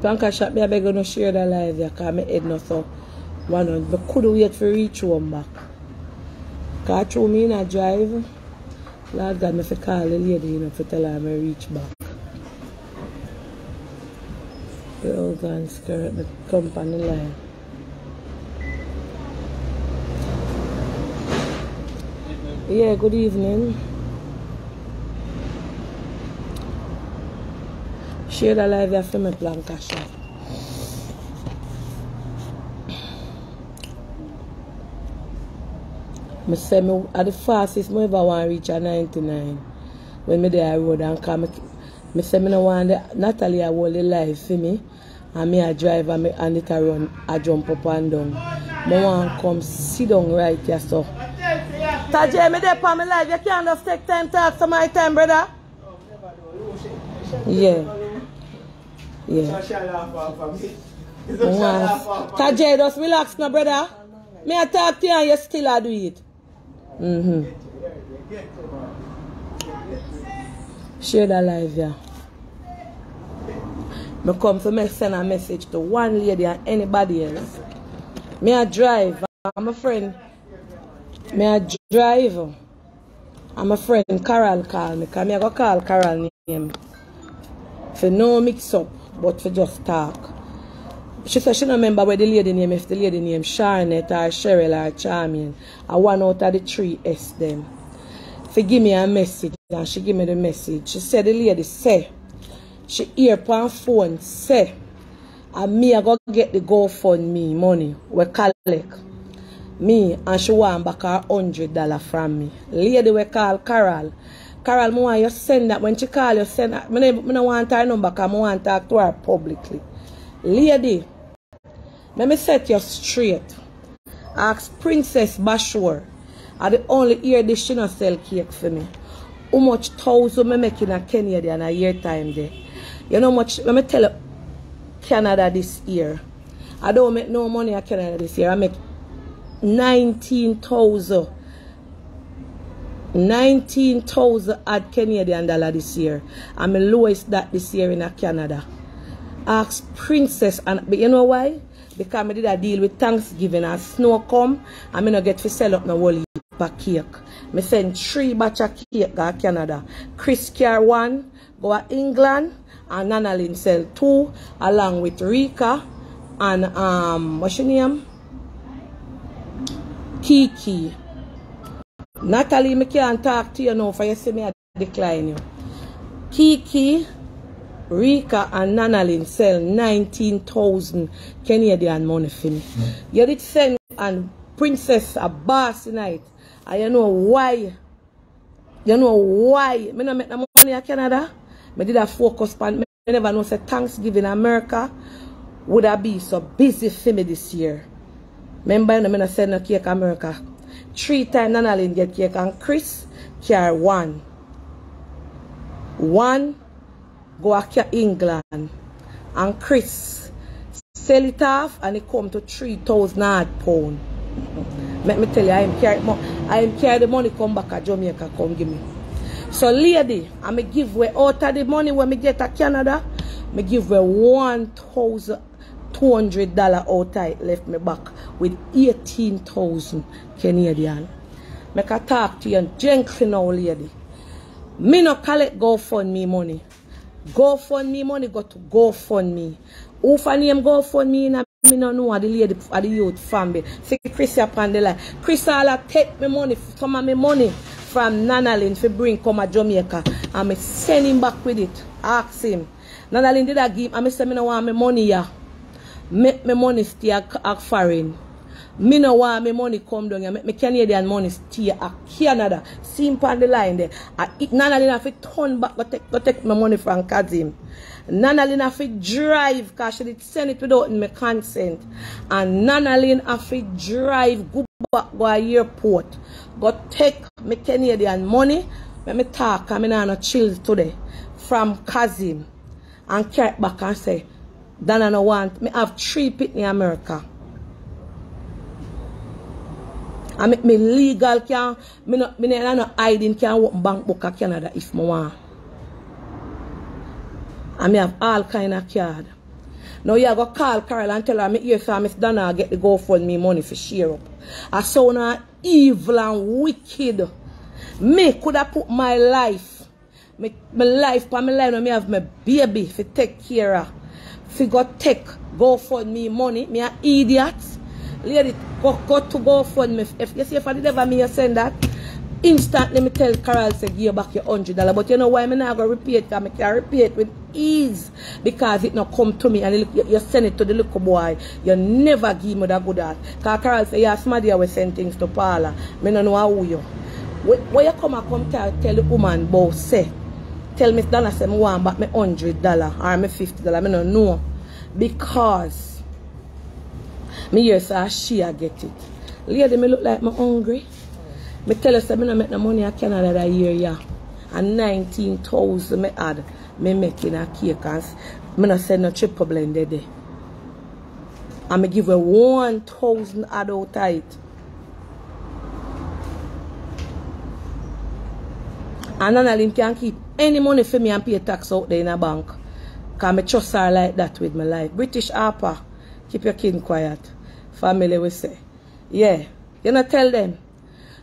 Planka shop, me I beg you share the live ya, cause me head no so one on. But could wait for reach home back. Cause through me in a drive, Lord God, me fi call the lady, you know, fi tell her me reach back. The old gun skirt, the line. Yeah, good evening. Share the live ya for me Planka shop. Me say me at the fastest me ever want reach a 99. When me there road and come, me, me say me no want the, Natalie a the life for me. And me a drive and, me, and it a run, a jump up and down. Me want come sit down right here so. Tajay, me there on my life. You can't just take time talk to my time, brother. Yeah. Yeah. Tajay, just relax now, brother. Me I talk to you and you still a do it. Mm-hmm. Share the live, yeah. Me come to me send a message to one lady and anybody else. Me a drive. I'm a friend. Me a drive. I'm a friend. Carol call me. Cause me I go call Carol name. For no mix up, but for just talk. She said she don't remember where the lady name, if the lady name Charnette or Cheryl or Charmian. I one out of the three S them. For give me a message and she give me the message. She said the lady say, she hear upon phone say, and me I go get the GoFundMe money we collect. Me and she want back her hundred dollar from me. Lady we call Carol. Carol, me want you send that when she call you send that. Me no want her number because I want to talk to her publicly. Lady, let me set you straight. Ask Princess Bashor. I the only year this she not sell cake for me. How much thousand me make in a Kenya there and a year time there. You know much let me tell you Canada this year. I don't make no money in Canada this year. I make nineteen thousand. 19,000 odd Canadian dollar this year. I'm the lowest that this year in Canada. Ask Princess and but you know why? Because I did a deal with Thanksgiving and snow come and I not get to sell up my whole heap cake. Me send three batch of cake to Canada. Chris Care one, go to England and Nana Lynn sell two along with Rika and um what's your name? Kiki. Natalie, me can't talk to you now for you see me I decline you. Kiki, Rika and Nanalyn sell 19,000 Canadian money for me. Hmm. You did send and Princess a boss tonight. And you know why? You know why? Me no make no money in Canada. Me did a focus on me never know say Thanksgiving America would I be so busy for me this year. Remember, me no send no cake America. Three times Nanalyn get cake and Chris carry one. One go to England and Chris sell it off and it come to 3,000 odd pound. Let me tell you, I am carry, I am carry the money come back to Jamaica, come give me. So lady, I me give away out of the money when me get to Canada, me give away one thousand two hundred dollar out of it left me back with eighteen thousand Canadian. Make a talk to you gently now, lady. Me no collect GoFundMe money. GoFundMe money go to GoFundMe. Who for name GoFundMe na me no know the lady of the youth family. See Chris upon the line. Chris all take me money, some of me money from Nanalyn for bring come to Jamaica. And me send him back with it. Ask him. Nanalyn did I give, and me say me no want me money here. Make me money stay at, at foreign. Me no want me money come down here. Make me Canadian money stay at Canada. Him on the line there. I, it, Nanalyn have to turn back go take, go take my money from Kazim. Nanalyn have to drive because she did send it without my consent. And Nanalyn have to drive go back go airport. Go take me Canadian money. Let me talk. I'm not no chill today. From Kazim. And carry back and say, Dana no want. Me have three pit in America. I me, me legal can me no me no, no hiding can open bank book of Canada if me want. And me have all kind of card. Now you go call Carol and tell her me here so Miss Donna get the GoFundMe money for share up. I saw now evil and wicked. Me could have put my life, my, my life, for my life, me have my baby to take care of. Fi go take GoFundMe money. Me an idiot. Lady, go, go to GoFundMe. If you see if I did ever me send that, instantly me tell Carol say give you back your hundred dollar. But you know why me not go repay it? Because I can repay it with ease. Because it not come to me and you, you send it to the little boy. You never give me that good heart. Because Carol say, yeah, somebody will send things to Paula. Me no know how you. When you come and come tell, tell the woman about say, tell Miss Donna say me want back me hundred dollar or me fifty dollar. I no know. Because me hear say she a get it. Lady, me look like me hungry. Me tell you say me no make no money in Canada that year, yeah. And 19,000 me had me making a cake and me no send no triple blended there. And me give her 1,000 add out of it. And Annalyn can keep any money for me and pay tax out there in a bank. Because I trust her like that with my life. British Harper, keep your king quiet. Family we say. Yeah. You know tell them.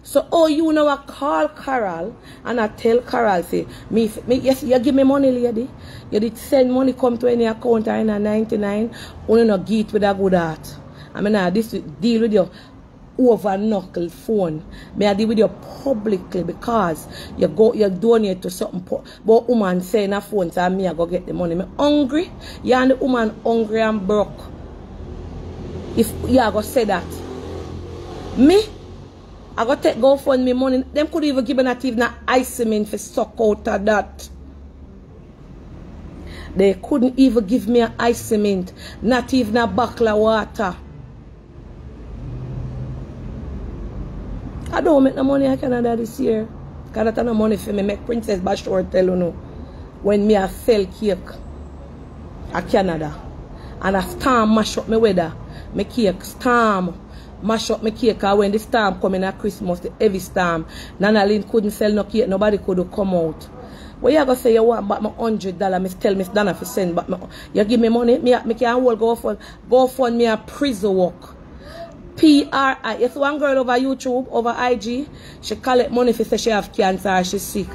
So oh you know I call Carol and I tell Carol say me, me yes you give me money lady. You did send money come to any account in a 99 only no get with a good heart. I mean I this deal with you over knuckle phone. May I deal with you publicly because you go you donate to something but woman saying a phone so me I go get the money. Me hungry. You and the woman hungry and broke. If you are go say that. Me I go take go fund me money. Them could even give me not even ice cement for suck out of that. They couldn't even give me an ice cement, not even a buckle of water. I don't make no money in Canada this year. Because that's no money for me. Make Princess Bashor tell you know. When me a sell cake at Canada. And a storm mash up my weather. My cake storm mash up my cake. And when the storm coming at Christmas, the heavy storm, Nana Lynn couldn't sell no cake. Nobody could come out. What you gonna say you want back my hundred dollar? Me tell Miss Donna for send back my. You give me money, me me can hold go for go for me a prison work. PRI. It's one girl over YouTube, over IG. She collect money for say she have cancer or she sick.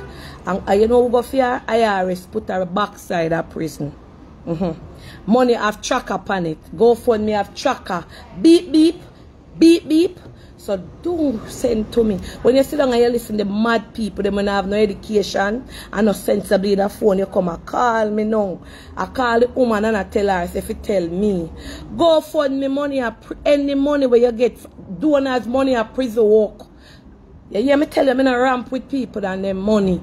And uh, you know who go her? IRS put her backside of prison. Mm -hmm. Money have tracker upon it. Me have tracker. Beep beep. Beep beep. So don't send to me. When you sit down and you listen to mad people, they may have no education and no sensibly the phone, you come and call me now. I call the woman and I tell her, if you tell me, go fund me money, any money where you get donors money at prison work. You hear me tell you, I'm not ramp with people and their money.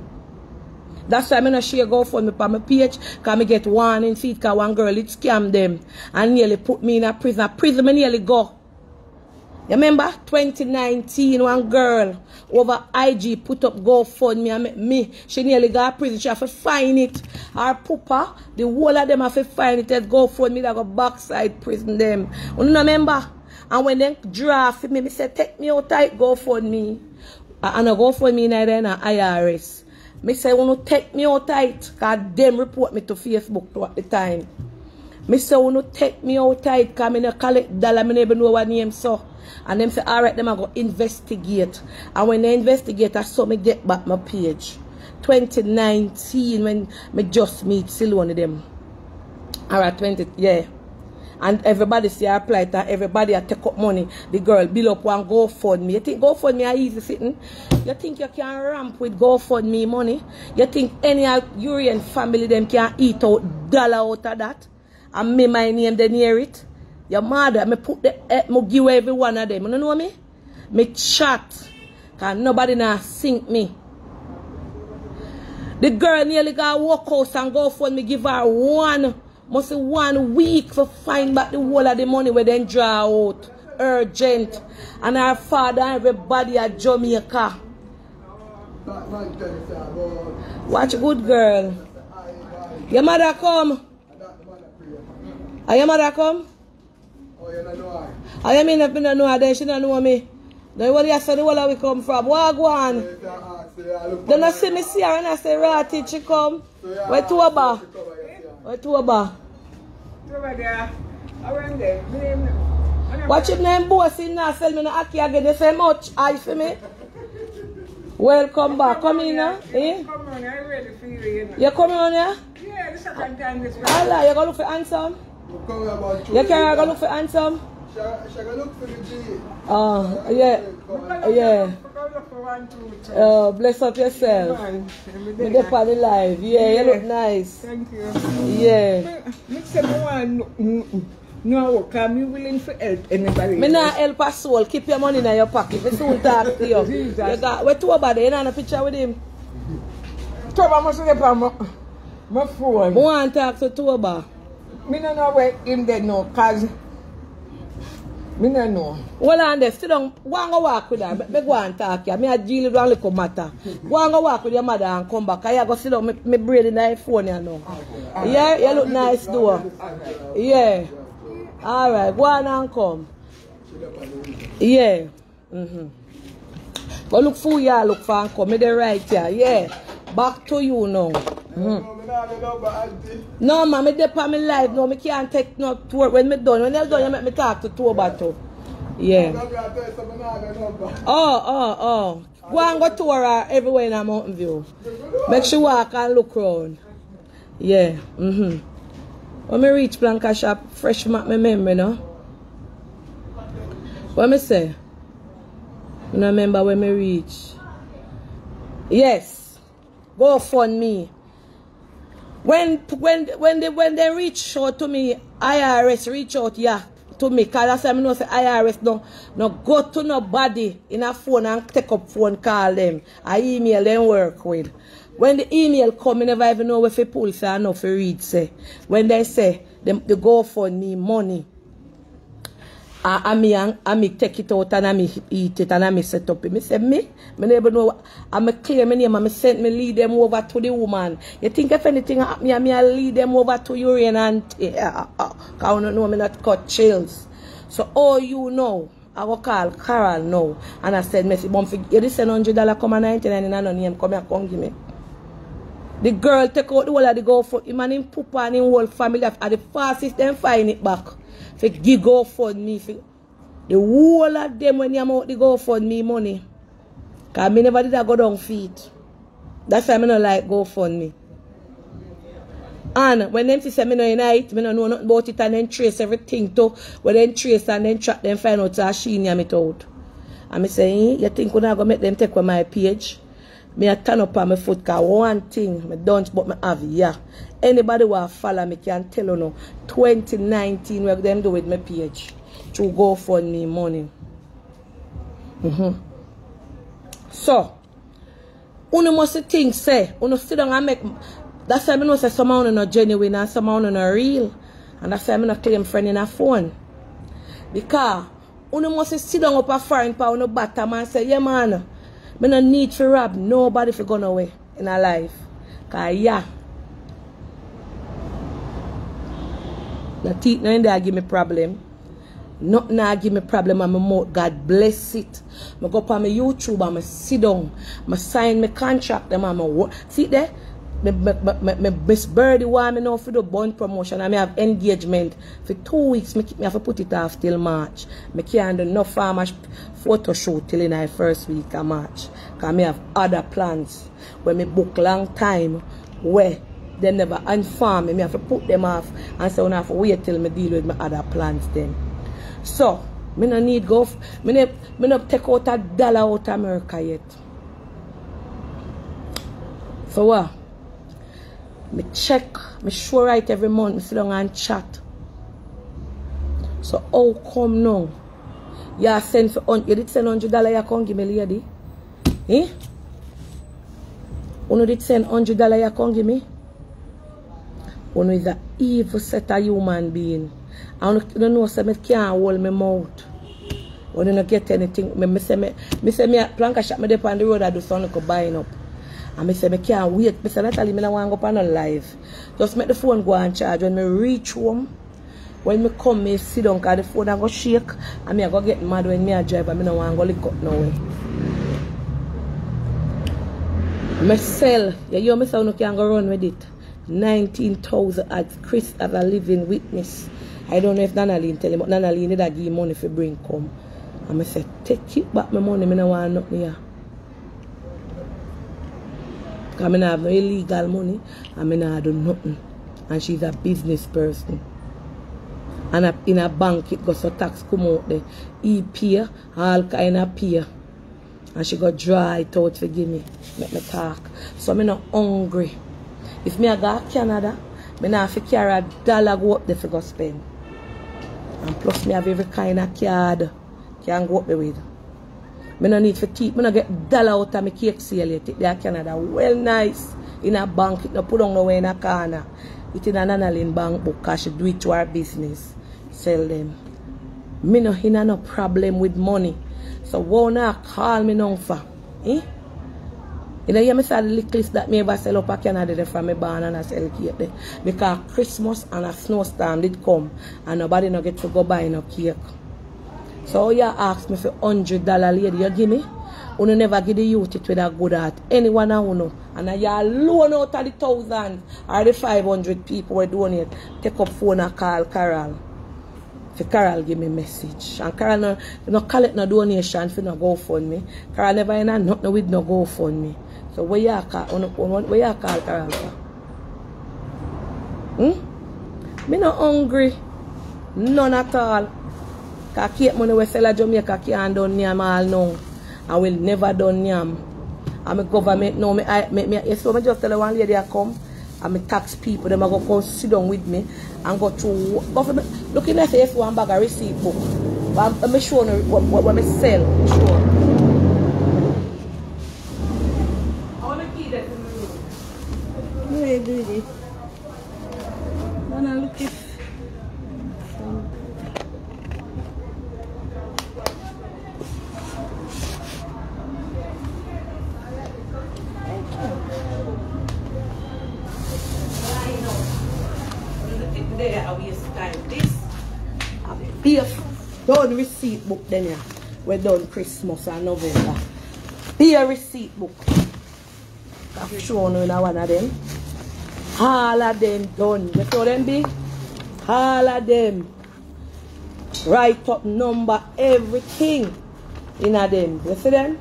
That's why I'm not share go for me on my page. Because I get one in feet because one girl it scam them and nearly put me in a prison. A prison I nearly go. You remember 2019 one girl over IG put up GoFundMe and met me. She nearly got prison. She have to find it. Her papa, the whole of them have to find it. Let's GoFundMe that go backside prison them. You remember? And when they draft me, me say take me out tight GoFundMe. And I GoFundMe neither in IRS. Me say wanna take me out tight. Cause them report me to Facebook at the time. Me say wanna take me out tight because I don't collect dollar. I never know what name so. And them say, all right, them I go investigate. And when they investigate, I saw me get back my page. 2019, when me just meet still one of them. All right, 20, yeah. And everybody see I apply that everybody I take up money. The girl bill up one GoFundMe. You think GoFundMe are easy sitting? You think you can ramp with GoFundMe money? You think any Urian family them can eat out dollar out of that? And me my name they near it? Your mother, me put the, eh, me give every one of them. You know me? Me chat. Cause nobody now sink me. The girl nearly got walk out and go for me give her one, must one week for find back the whole of the money where then draw out. Urgent. And her father and everybody at Jamaica. Watch good girl. Your mother come. Are your mother come? Oh, you don't know her? I mean if me don't know her, then she don't know me. Then what you say the where we come from? What go on? You can ask her, I Then I for see her. me see her and I say, Rati, she come. So you Where to her, Aba? she come and you see her. Where to Aba? Over there. Around there. Me name. Name boss in now sell me no aki again. They say much I for me. Welcome back. Come in now. Eh? Come on, I ready for you. You coming on here? Yeah, the second time this week. Allah, you gonna look for handsome? You can go look for handsome? She can look for Reggie. Oh, yeah. Yeah. Oh, bless up yourself. Make it party live. Yeah, you look nice. Thank you. Yeah. Make someone Nou a wok a, mi willing fi help anybody. Mi nan help a sol, kip yo money nan yo pakit. Mi soul tak ti yo. We Toba de, nan a picha wid im? Toba monsi de pa mwen fon. Mwen an tak to Toba? Me no know where him there now, cause me no know. Hold on there. Sit down. Go and walk with her. Me go and talk here. Me a deal with one little matter. Go and walk with your mother and come back. I go sit down. Me, me braid in the phone here now. Yeah, you look nice though. Yeah. All right. Go on and come. Yeah. Mm-hmm. Go look for you. Look for and come. Me the right here. Yeah. Back to you now. No, me. No, man, me dey on me live now. Me can't take no tour. When me done, when you done, you make me talk to. Yeah. Me not have the number. Oh, oh, oh. Go and go tour her everywhere in a Mountain View. Make sure walk and look round. Yeah. Mm-hmm. When me reach Blanca shop, fresh map my memory, no? What me say? You know, remember when me reach? Yes. Go fund me. When when when they when they reach out to me, IRS reach out, yeah, to me, cause that's why I say IRS no no go to nobody in a phone and take up phone call them. I email them work with. When the email come, I never even know if it pull say know if read say. When they say them they go for me money. I, I me and I me take it out and I me eat it and I me set up it. Me say me, me never know. I me clear my name and me sent me lead them over to the woman. You think if anything happen, me, me I lead them over to Urian and uh, uh, cause you know me not cut chills. So all you know, I go call Carol now and I said, Messi, bum you this hundred dollar come and ninety nine in no name come here come give me. The girl take out the whole of the go for him and him papa and him whole family at the fastest them find it back. For give go for me. The whole of them when am out the go for me money. Cause me never did a go down feet. That's why I don't like go for me. And when them say me no in it, me no know nothing about it and then trace everything to when then trace and then track them find out that she near me out. And me say, eh, you think we not gonna make them take away my page? Me a turn up on my foot cause one thing me don't but me have yeah. Anybody who follow me can tell you now 2019 what them do with my page. To go for me money. Mm-hmm. So Uno must think say, uno sit down and make that's why I know say some of no genuine and some of no real. And that's why I no claim friend in a phone. Because uno must sit down up a foreign pa uno bottom and say, yeah man, me no need to rob nobody for gone away in a life. Cause yeah. The teeth no in there give me problem. Nothing now give me problem and my mouth. God bless it. I go up on my YouTube and I sit down. I sign my contract them and I work. See there? Me, me, me, me, Miss Birdie want me now for the bond promotion I have engagement for two weeks. Me, me have to put it off till March. Me can't do no farmers photo shoot till in the first week of March. Cause me have other plans when me book long time where they never inform me. Me have to put them off and so I have to wait till me deal with my other plans then. So, me no need go, me no, me no take out a dollar out America yet. For what? Me check, me sure right every month, me sit down and chat. So how come now? You send for, hun- you did send hundred dollar you come give me lady? Eh? Uno did send hundred dollar you come give me? Uno is a evil set of human being. You don't know, say me can't hold my mouth. When you don't get anything, me, me say me, me say me, planka shop me dey on the road, I do something buying up. And me say me can't wait. Me say Natalie, me don't want to go on live. Just make the phone go and charge. When me reach home, when me come, me sit down, cause the phone I go shake, and me I go get mad when me a drive, and me don't want to go lick up no way. Me sell. You hear me say you can go run with it. 19,000 as Chris as a living witness. I don't know if Nanaline tell him, but Nanaline need to give money for bring come. And I say, take it back my money, I don't want nothing here. I don't have no illegal money, I don't do nothing. And she's a business person. And a, in a bank, it goes so tax come out there. He pay, all kind of pay. And she got dry it out for give me, make me talk. So I'm not hungry. If me I go to Canada, me not have to carry a dollar go up there for go spend. And plus me have every kind of card can go up there with. Me no need for keep, me no get dollar out of my cake sale yet. Take there Canada well nice. In a bank, it no put on nowhere in a corner. It in a Nanalyn bank book cause she do it to her business. Sell them. Me no in no problem with money. So won't call me now for? Eh? You know, you me say the littlest that me ever sell up a Canada there from me born and I sell cake there. Because Christmas and a snowstorm did come and nobody no get to go buy no cake. So you ask me for hundred dollar lady, you give me? Uno never give the youth it with a good heart. Anyone I know. And you loan out of the thousand or the five hundred people were doing it. Take up phone and call Carol. For Carol give me message. And Carol no, no collect no donation for no GoFundMe. Carol never in a nothing with no GoFundMe. So where you call uno- where you call Carol for? Hmm? Me not hungry. None at all. Cause cake money we sell at Jamaica can't done yam all now. I will never done yam. And my government now me I me, me so me just tell one lady I come and me tax people them I go come sit down with me and go through government look in the face one bag of receipt book. But I'm, I'm sure what, what, what me sell. I'm sure. I want to keep that in the room. How you do this? Wanna look if done receipt book then yeah. We done Christmas and November. Beer receipt book. I've shown you in one of them. All of them done. You saw them be? All of them. Write up number, everything in a them. You see them?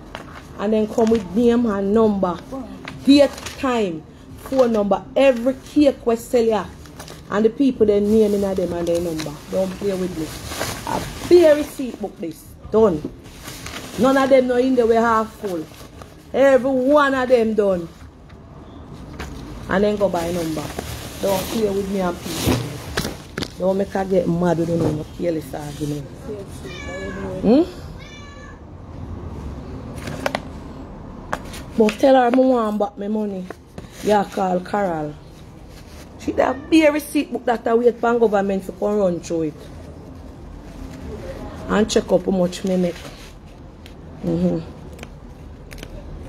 And then come with name and number. Date, time, phone number, every cake we sell ya. And the people they name in a them and their number. Don't play with me. Beer receipt book this. Done. None of them know in there we half full. Every one of them done. And then go buy number. Don't play with me and people. Don't make her get mad with no careless argument. Hmm? But tell her I want back my money. Yeah, call Carol. She that a receipt book that I wait for government to come run through it. And check up how much me make. Mm-hmm.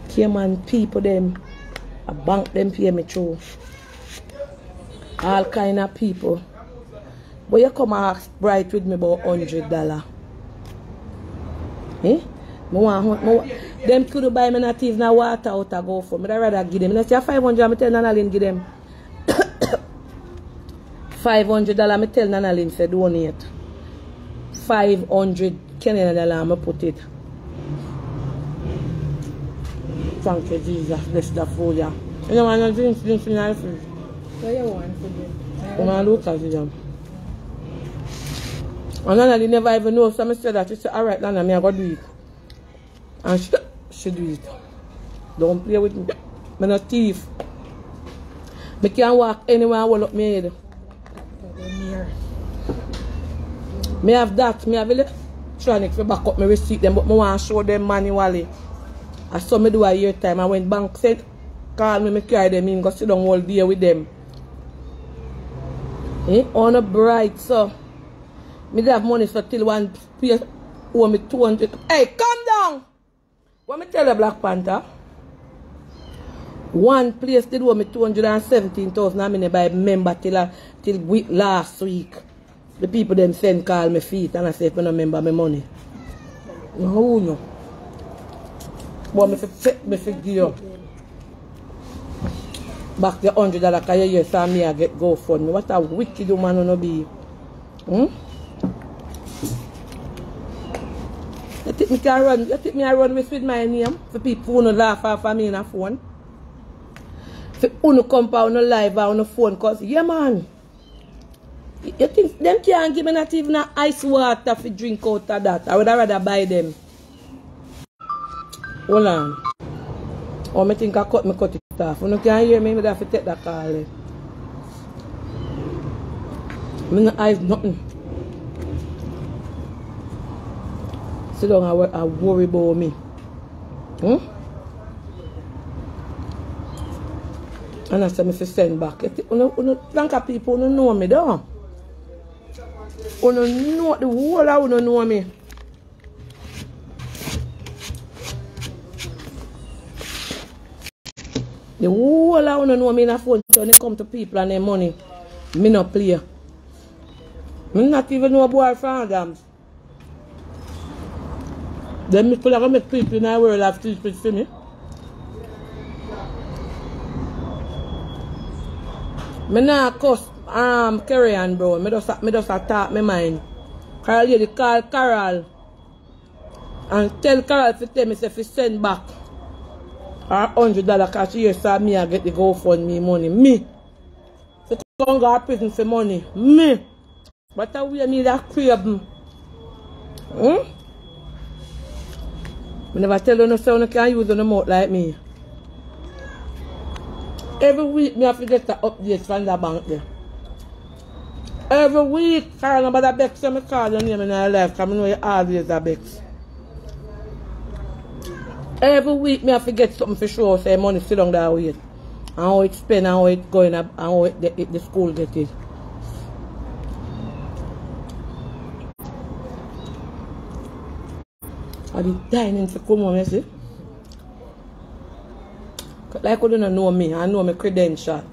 Cayman people them, a bank them pay me through. All kind of people. But you come ask Bright with me about hundred dollar. Eh? Me want, me want, them could buy me not even water out to go for. Me rather give them. Me say five hundred. Me tell Nanalyn give them. five hundred dollar. Me tell Nanalyn say donate. Five hundred Kenyan dollar. Me put it. Thank you, Jesus. Bless the food, yeah. You know, man, drink, drink, drink, drink, drink. what you want for them? Una look at them. And Nana they never even know. So I said that. She said, alright, Nana, me I go do it. And she, she do it. Don't play with me. Me no thief. Me can walk anywhere I want up my head. Me have that. Me have electronic for back up my receipt them, but me want to show them manually. I saw me do a year time. I went bank said, call me, me carry them in, go sit down all day with them. Eh? On a bright, so. Me have money for till one place owe me 200. Hey, calm down! What me tell the Black Panther? One place did owe me 217,000 and me buy member till, uh, till week, last week. The people them send call me feet and I say if I no remember my money. No, who know? But me fi, me fi give you. back the hundred dollar cause you hear saw me I get go for me. What a wicked woman wanna be. Hmm? You think me can run you think me I run with with my name for people who no laugh off of me in a phone? For who no come pa no live or on the phone cause yeah man. You think them can't give me not even a ice water for drink out of that? I would rather buy them. Hold on. Oh, me think I cut me cut it off. When you can't hear me, me have to take that call. Eh? Me no have nothing. Sit down and, and worry about me. Hmm? And I said, if you send back, you know, you know, thank people, who know me, though. Uno know, the whole of uno know me. The whole of uno know me in a phone. When it come to people and their money, me no play. Me not even know boy from them. Me feel like I make people in the world have teach for me. Me nah cuss um carry on bro. Me just me just attack my mind. Carol lady call Carol and tell Carol to tell me say fi send back her hundred dollar she hear saw me I get the GoFundMe money. Me. So to go to prison for money. Me. But I wear me that crib. Hmm? Me never tell you no say you can use on the mouth like me. Every week me have to get the updates from the bank there. Every week, Carol about the Bex, me call your name in your life, because I know you always a Bex. Every week me have to get something for sure, say money sit down that way. And how it spend, and how it going, and how it, the, the school get it. I be dining to come home, you see. Like you don't know me, I know my credential.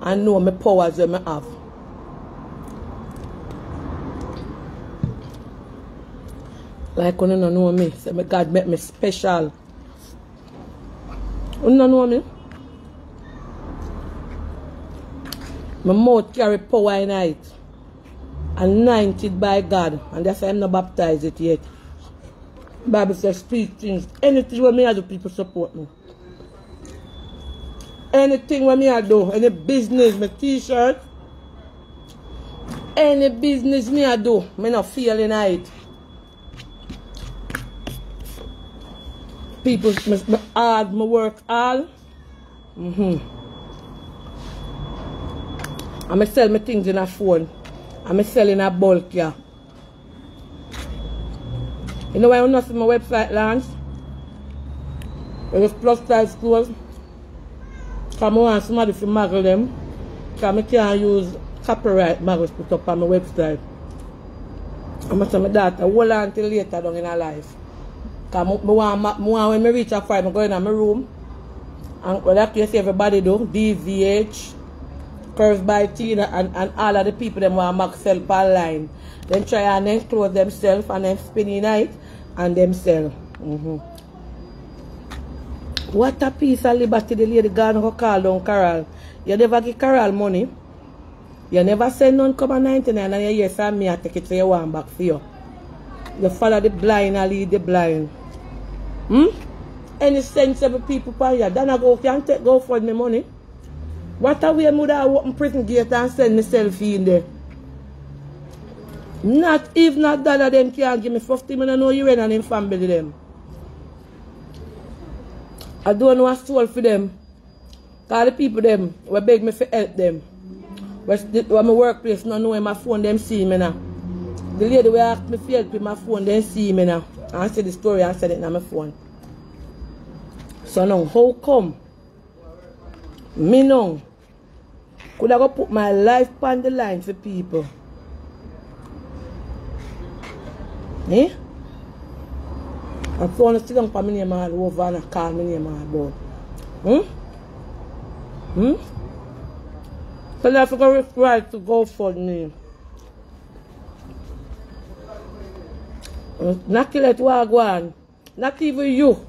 I know my powers that I have. Like you don't know me, my God make me special. You know me? My mouth carry power in it. Anointed by God. And that's why I'm not baptized it yet. Bible says speak things. Anything what me I do, people support me. Anything what me I do, any business, my t-shirt, any business me I do, me not feeling it. People, hard, me work hard. Mm-hmm. Me sell my things in a phone. And me sell in a bulk, yeah. You know why I'm not my website launch? It was plus size clothes. Come on, somebody to maggle them. Because I can't use copyright maggots put up on my website. I'm going to tell my daughter, hold on till later down in her life. Because want, when I reach a five, I go in my room. And well, that you see everybody do, DVH, Curves by Tina, and, and all of the people them want to sell per line. Then try and then close themselves and then spin in it and them sell. hmm What a piece of liberty the lady gone go Carol. You never give Carol money. You never send none come at 99 and you hear some me I take it so you want back for you. You follow the blind and lead the blind. Hmm? Any sensible people for you, then I go can take go for me money. What a way would I open prison gate and send myself in there? Not if not that of them can give me 50 million know you and in family them. I don't know what soul for them. Cause the people them will beg me for help them. But my workplace no know my phone them see me now. The lady will ask me for help my phone then see me now. I said the story and said it on my phone. So now how come? Me now could I go put my life on the line for people? Eh? I phone sit down for me name all over and I call me name all about. Hmm? Hmm? So I have to go to go for me. Nakile to a gwan. Not even you.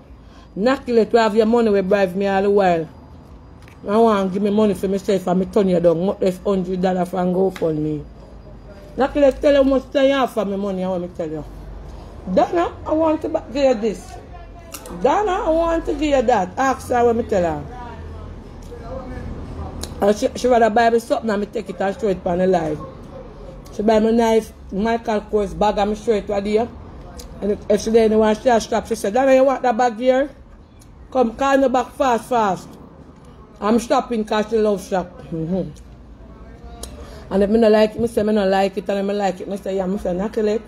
Nakile to have your money we bribe me all the while. I want give me money for myself and me turn you down. Not left hundred dollar from go for me. Nakile tell you much time you have for me money I want me tell you. Donna, I want to give you this. Donna, I want to give you that. Ask her when me tell her. And she, she rather buy me something and me take it and show it on the live. She buy me knife, Michael Kors bag and me show it right there. And if- she didn't want to stop, she said, Donna, you want that bag here? Come, call me back fast, fast. I'm stopping because she love shop. Mm-hmm. And if me not like it, me say me not like it, and if me like it, me say, yeah, me say, knuckle it.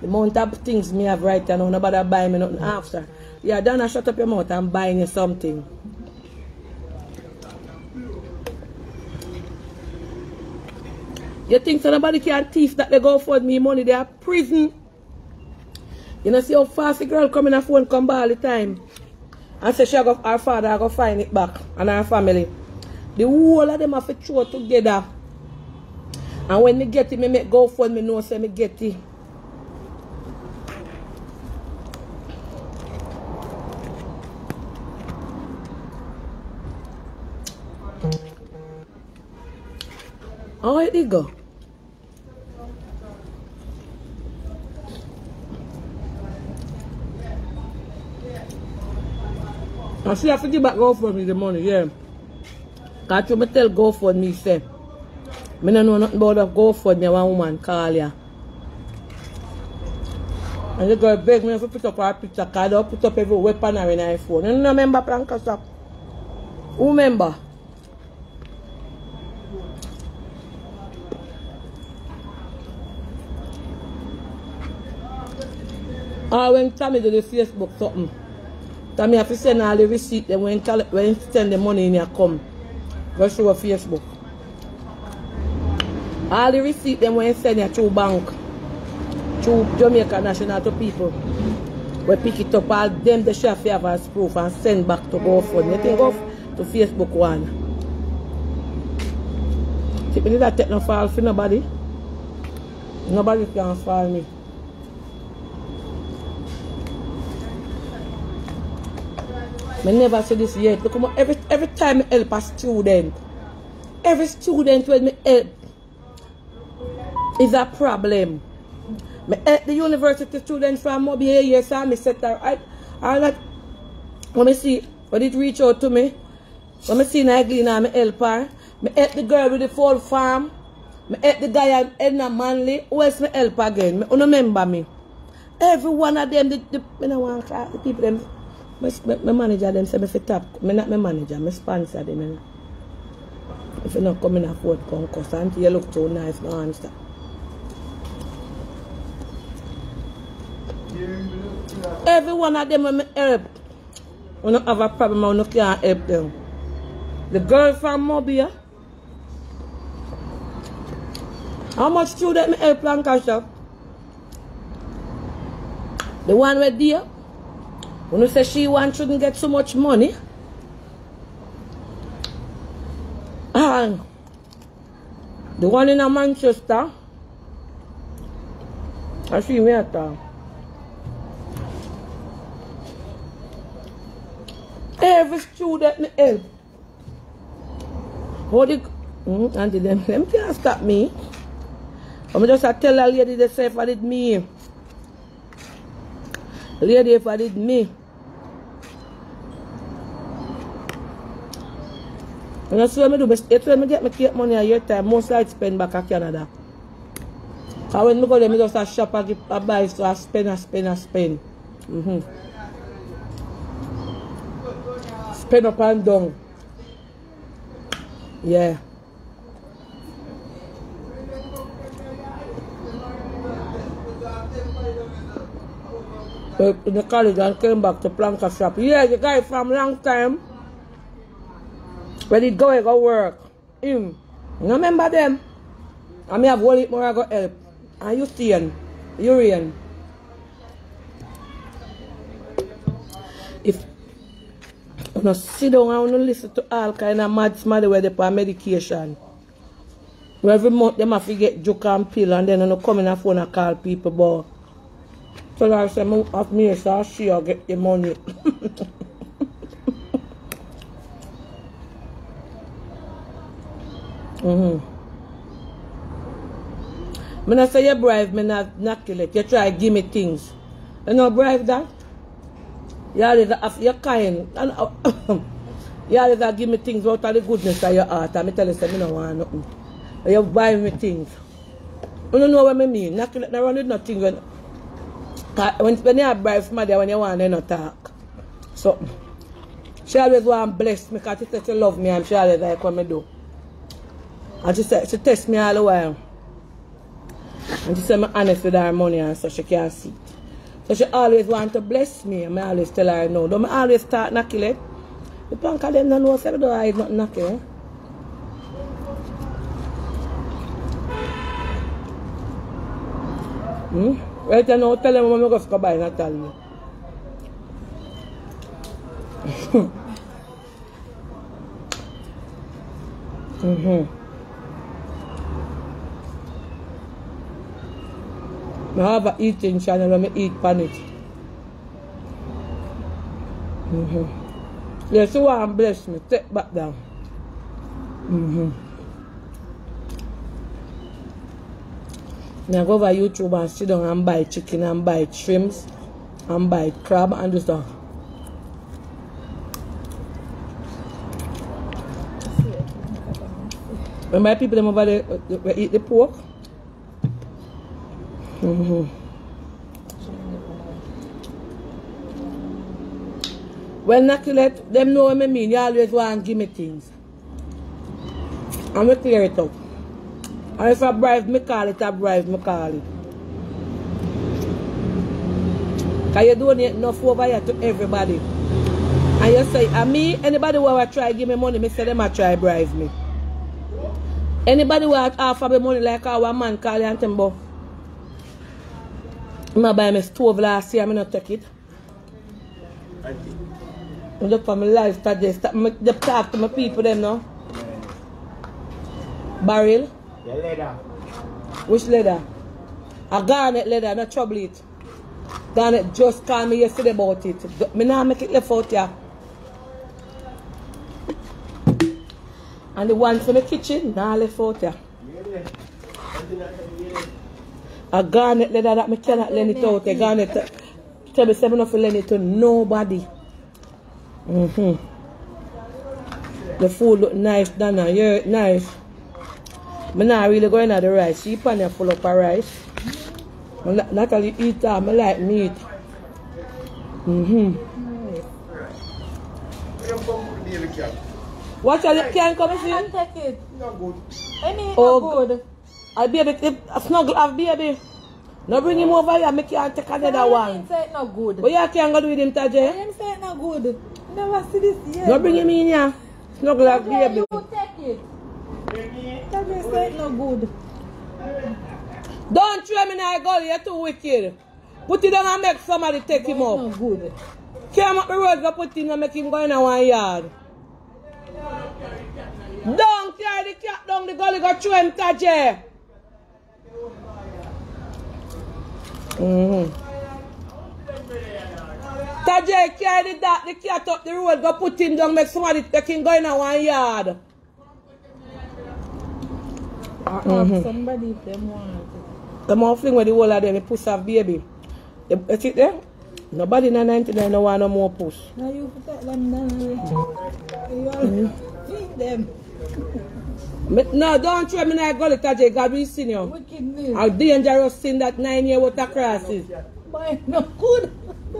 The amount of things me have right now, nobody buy me nothing after. Yeah, Donna, shut up your mouth, I'm buying you something. You think so nobody can thief that they go for me money, they are prison. You know, see how fast the girl come in her phone come by all the time. And say she go, her father go find it back and her family. The whole of them have to throw together. And when me get it, me make go for me know say me get it. How it did go? And she have to give back GoFundMe the money, yeah. Cause you me tell GoFundMe, say, me don't know nothing about the GoFundMe, one woman call ya. And the girl beg me to put up her picture, cause they put up every weapon on her phone. You know, remember Planka Shop? Who remember? Or ah, when Tommy do the Facebook something. Tommy have to send all the receipt then when when send the money in your come. Go a Facebook. All the receipt then when send you through bank. Through Jamaica National to people. We pick it up all them the chef have as proof and send back to go for You think go to Facebook one. Me need that take no fall for nobody. Nobody can fall me. I never say this yet. Look, every every time I help a student, every student when me help is a problem. Me help the university students from Mobi yes, and me set I I like when me see when it reach out to me, when me see Naglina, me help her. Me help the girl with the full farm. Me help the guy at Edna Manley. Who else me help again? You remember me? Every one of them, the, the, no want to the people them, my, manager them say me fit tap, me not my manager, my sponsor them. You. If you not come in afford concourse, until you look too nice, no answer. Every one of them when me help, when I have a problem, I no can't help them. The girl from Mobia, how much student me help Lancashire? The one with there, when you say she want shouldn't get so much money. And the one in Manchester, I see me at her. Every student me help. How the mm, auntie them, them can't stop me. I'm just a tell a lady they say if I did me. Lady if I did me. And that's what I do. It's when I get my cake money at your time, most I spend back at Canada. Because when I go there, I just a shop and give, a buy, so I spend, I spend, I spend. Mm -hmm. Spend up and down. Yeah. In the college and came back to Planka shop. Yeah, the guy from long time. When he go, he go work. Him. You remember them? I may have one it more I go help. And you see him. You. If you know, sit down and you listen to all kind of mad smaddy where they put medication. Every month them have to get joke and pill and then you know, come in a phone and call people but so I say have me so will get the money. Mm-hmm. Me not say you bribe me not not kill it. You try give me things. You know bribe that? You always have your kind. And, uh, you always give me things out of the goodness of your heart. And me tell you me no want nothing. You buy me things. You don't know what I mean. Not kill it, not run with nothing when when, when you bribe somebody when you want they not talk. So she always want bless me because she said she love me and she always like what me do. And she said she test me all the while. And she said I'm honest with her money and so she can't see. So she always want to bless me and I always tell her no. Don't I always start knocking it. The punk of them don't know say me do I not knocking. Eh? Hmm? Right now tell them I'm going to buy Natalie. mm-hmm. I have a eating channel where I eat pan it. Mm-hmm. Yes, you want bless me. Take back down. Mm-hmm. Now go over YouTube and sit down and buy chicken and buy shrimps and buy crab and do stuff. My people them over there eat the pork. Mm-hmm. Well, Nakilet, them know what I mean. You always want to give me things. I'm going to clear it up. And if I bribe me call it, I bribe me call it. Because you donate enough over here to everybody. And you say, and me, anybody who will try give me money, me say them a try bribe me. Anybody who offer me money like our man call you and tell me, "Bo, I buy me stove last year, I not take it. I look for my life today. Stop they talk to my people them now. Barrel. The leather. Which leather? A garnet leather, not trouble it. Garnet just called me yesterday about it. Me now make it left out here. And the one for the kitchen, now left out here. A garnet leather that me cannot lend it out. A garnet, uh, tell me seven of lend it to nobody. Mm-hmm. The food look nice, Dana. Yeah, nice. Me not really going at the rice. She pan full up of rice. Me na- Natalie eat that. Me like meat. Mm-hmm. You come with the baby cat. Watch out, can come I see? take it. Not good. I mean, Oh, oh, good. I'll be a bit, if, a snuggle off baby. No bring him over here, make you take another one. Say it not good. But you can't go do with him, Taje. Him say it not good. Never see this yet. No bring him in here. Snuggle off okay, baby. You take it. Taje say it not good. Don't throw him in a gully, you're too wicked. Put it down and make somebody take but him up. Not good. Came up the road, go put him and make him go in one yard. Don't carry the cat down the gully, go throw him, Taje. Mm-hmm. Taje, carry the, da- the cat up the road, go put him down, make somebody take him go in a one yard. Mm-hmm. somebody if them want. The more fling with the whole of them, the puss have baby. You, you see there? Nobody in the 99 no want no more puss. Now you put them down. You all Mm-hmm. feed them. No, don't throw me the gully, see you. Wickedness. How dangerous sin that nine year water crosses. Boy, not good.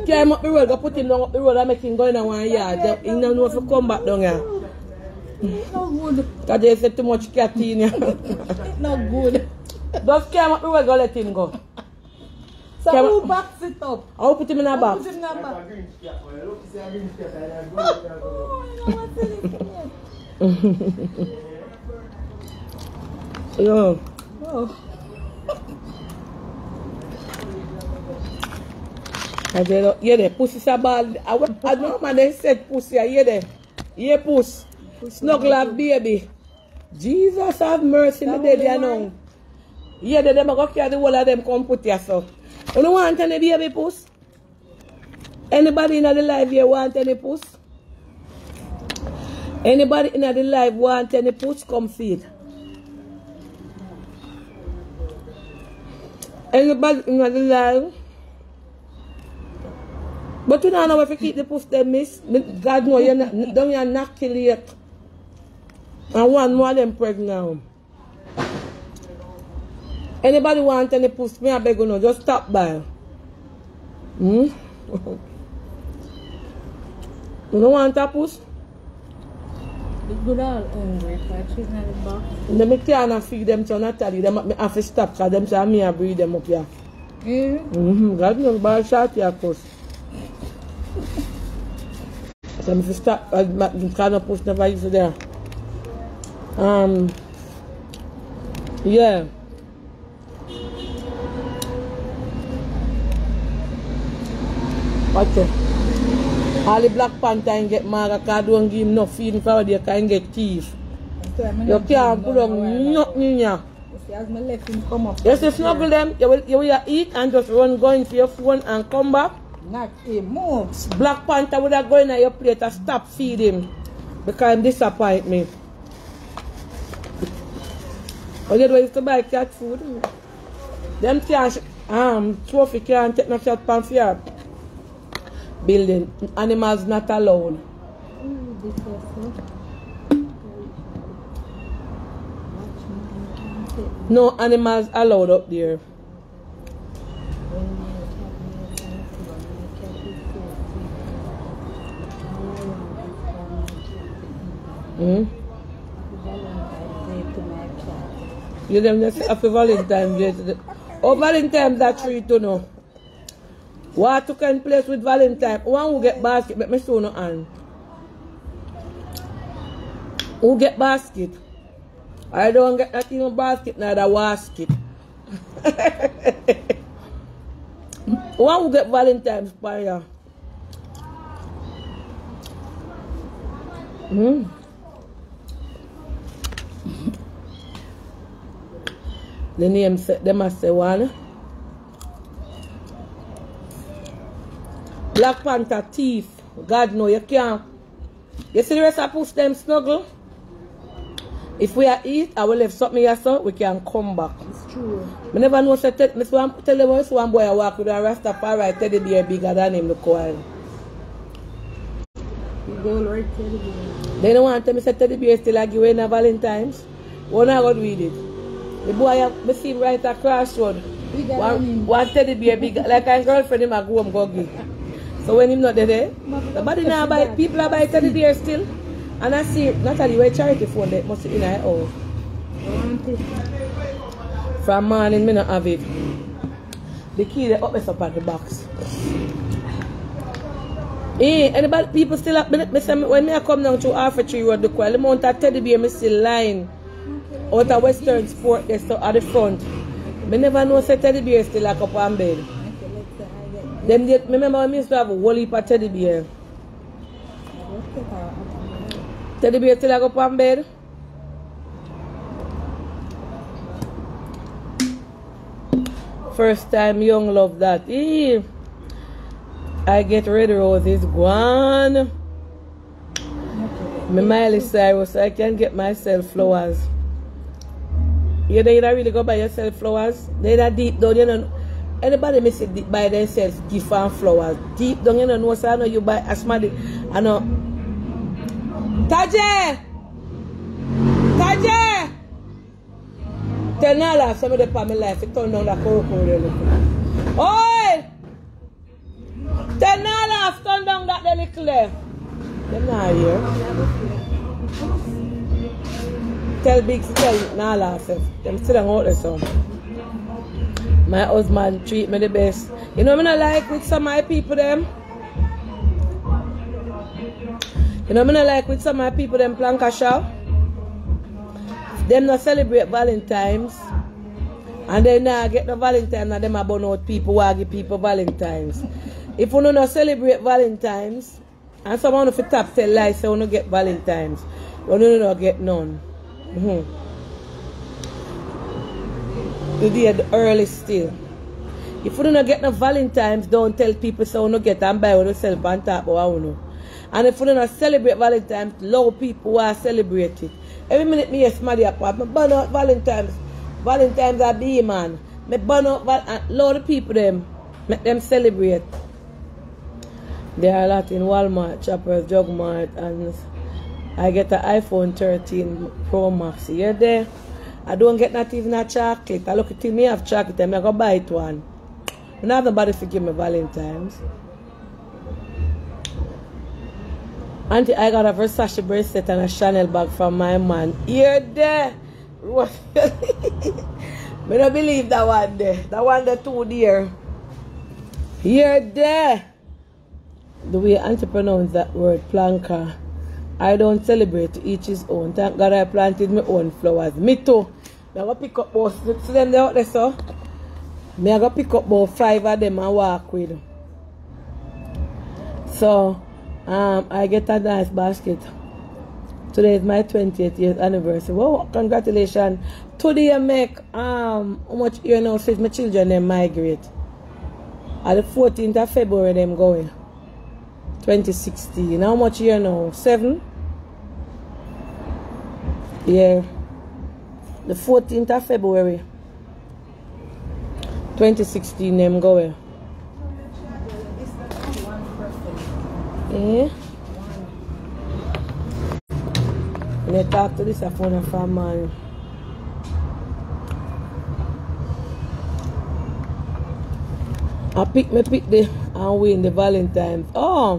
Climb up the road, go put him down up the road and make him go in a one yard. He don't know if he come back down here. It's not good. Because they said too much cat in here. Not good. Just climb up the road, go let him go. So Come who backs it up? I'll put him in a box. put it in the Like back? a a Oh, I don't want to Yo. Oh. I said, oh, yeah, the pussy ball. I, wa- I know man, they said pussy, I hear them. Yeah, puss. Snuggle up, baby. Jesus have mercy, me dead you know. Yeah, they them go carry the whole of them come put you so. You don't want any baby puss? Anybody in the life here want any puss? Anybody in the life want any puss? Come feed. And the bad in the line. But you don't know if you keep the push them, miss. God know you're not, don't you not kill yet. And one more them pregnant. Anybody want any push me, I beg you no, just stop by. Hmm? you don't want a push? Box. Then me can't feed them to Natalie. Them me have to stop because them say me I breed them up here. Mm. Mm-hmm. God knows bad shot here, course. So me fi stop uh, because no push never used to there. Um yeah. Okay. All the Black Panther and get mad because don't give him no feeding for they can get teeth. So I'm You can't put on nothing in here. You as my left him come up. You see, snuggle them, you will, you will eat and just run go into your phone and come back. Not a move. Black Panther would have gone at your plate and stop feeding because him disappoint me. But you know, used to buy cat food. Them can't, um, trophy can't take no shot pan for building. Animals not allowed. Don't. No animals allowed up there. When you? Valentine's Day to. Valentine's Day. Oh, Valentine's that treat to know. What to can place with Valentine? One who get basket, but me show no hand. Who get basket? I don't get nothing no basket, neither basket. One who get Valentine's fire. Hmm. The name them as say one. Black Panther thief. God know you can't. You see the rest of push them snuggle? If we are eat, I will leave something here so we can come back. It's true. I never know say tell me one tell them this one boy I walk with a Rastafari teddy bear bigger than him look wild. You right the beginning. They don't want to tell me say teddy bear still like you in na Valentine's. What I got with it? The boy I see him right across road. One, one teddy bear big like a girlfriend him a go home go give. So when him not there, there nobody now buy people are buy teddy bear still. And I see Natalie where charity phone that must be in her house. I want it. From morning me not have it. The key they up up at the box. Eh, anybody people still up me, me when me I come down to Alpha Tree Road the quite the amount of teddy bear me still lying out of Western Sport there so at the front. Me never know say teddy bear still like up on bed. Okay, let's say I get Them me remember me used to have a whole heap of teddy bear. I Teddy bear still like up on bed. First time young love that. Eh. I get red roses gone. Me Miley Cyrus, I can get myself flowers. You don't really go buy yourself flowers. They're not deep down, you know. Anybody miss it buy themselves and flowers. Deep down, you know, no, so I know you buy as money. I know. Taje! Taje! Tell me laugh some of the part life, it turn down the cocoa really. Oi! Tell me laugh, turn down that the little there. Them not here. Tell Big tell nah laugh. Them still don't out there so. My husband treat me the best. You know me not like with some of my people them. You know me not like with some of my people them Lancashire. Them not celebrate Valentine's. And then now get the Valentine and them about out people who give people Valentine's. If you not celebrate Valentine's, and someone of the top tell lies say you don't get Valentine's, you don't get none. Mm-hmm. You did early still. If you don't get no Valentine's, don't tell people so don't get and buy yourself and talk about you know. And if you don't celebrate Valentine's, love people who are celebrate it. Every minute me somebody up, I burn out Valentine's. Valentine's are be man. Me burn up val- load the people them. Make them celebrate. There are a lot in Walmart, Shoppers, Drug Mart, and I get an iPhone 13 Pro Max. You there? I don't get not even a chocolate. I look at me have chocolate and I go buy it one. I have nobody to give me Valentine's. Auntie, I got a Versace bracelet and a Chanel bag from my man. Here there. Me don't believe that one there. That one there too dear. Here there. The way Auntie pronounce that word, planka. I don't celebrate each his own. Thank God I planted my own flowers. Me too. I go pick up both. See them there out there, so? Me I go pick up about five of them and walk with. So, um, I get a nice basket. Today is my 20th year anniversary. Well, congratulations. Today I make um how much year now since my children they migrate. At the 14th of February them going. 2016. How much year now? Seven? Yeah. The 14th of February. 2016 them going. Eh? When I talk to this, I phone a from man. I pick me pick the and win the Valentine's. Oh,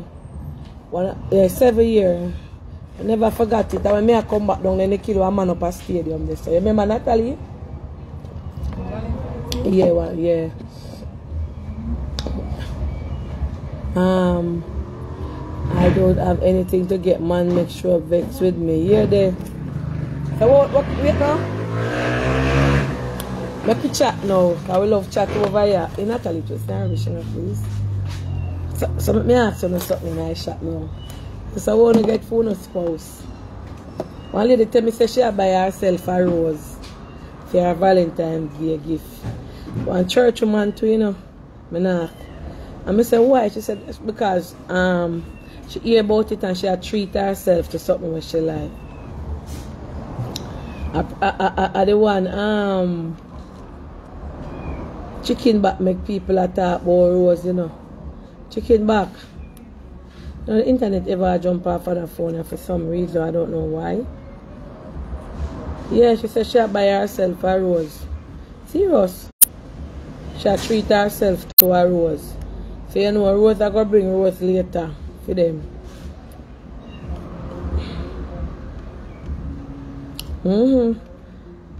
one yeah, seven year. I never forgot it. And when me I come back down, then they kill one man up a stadium. There. So you remember Natalie? Yeah, well, yeah. Um, I don't have anything to get man. Make sure vex with me. Yeah, there. So what? What? Wait now. Make we chat now. I will love chat over here. In Natalie, just narration, please. So, so let me ask you something in I chat now. Because I want to get phone of spouse. One lady tell me say she buy herself a rose for her Valentine's Day gift. One church woman too, you know. Me. And I said, why? She said, it's because um, she hear about it and she had treat herself to something what she like. I, I, I, I the one, um, chicken back make people a talk about rose, you know. Chicken back. Now, the internet ever jump off on the phone and for some reason, I don't know why. Yeah, she said she buy herself a rose. Serious. She treat herself to a rose. So you know, Rose I go bring Rose later for them. Mm-hmm.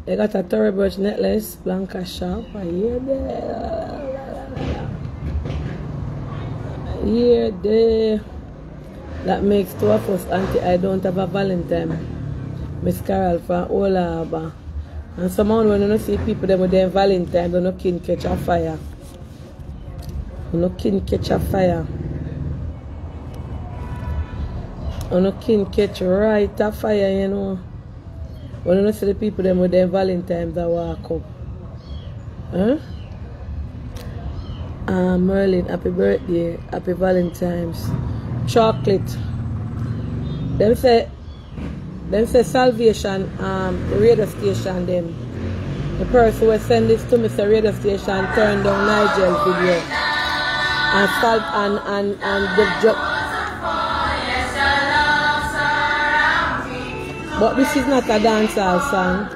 They got a terrible necklace, Blanca shop. I hear there. Here there. That makes two of us auntie I don't have a Valentine. Miss Carol from Old Harbour. And someone when you see people them with their Valentine, they no can catch a fire. No can catch a fire. No can catch right a fire, you know. When you see the people them with their Valentines that walk up. Huh? Ah, Merlin, happy birthday, happy Valentine's. Chocolate. Them say, them say salvation, um, the radio station, them. The person who send this to me, radio station, turn down Nigel video. And salt and, and, and the jo- But this is not a dancehall song.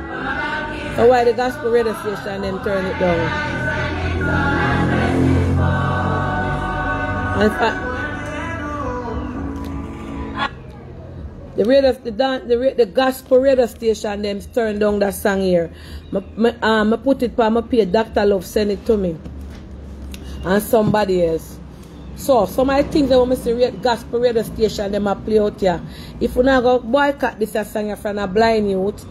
So why the gospel radio station then turn it down? And the radio, the, dan- the, the gospel radio station them turn down that song here. Um, I put it for my page. Dr. Love send it to me. And somebody else. So, some of the things that when I see gospel radio station, them a play out here. If you not go boycott this song from a blind youth,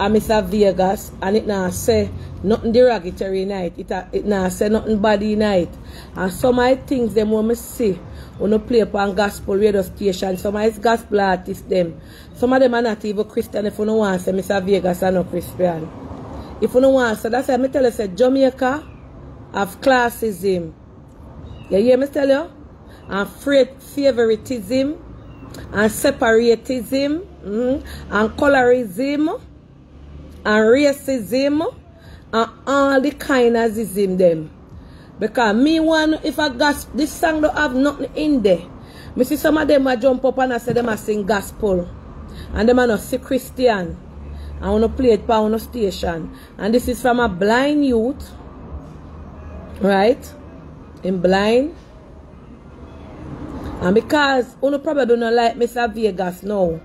and Mr. Vegas, and it now say nothing derogatory night. It, a, it now say nothing body night. And some of the things them when I see, when I play upon gospel radio station, some of the gospel artists them, some of them are not even Christian if you don't want to say Mr. Vegas are not Christian. If you don't want to say, that's why I tell you, say Jamaica have classism. You hear me tell you? And favoritism and separatism mhm, and colorism and racism and all the kind of zism them. Because me one, if I gospel this song don't have nothing in there. Me see some of them a jump up and I say them a sing gospel. And them a not see Christian. I wanna play it on a station. And this is from a blind youth. Right? In blind. And because uno probably don't like Mr. Vegas now.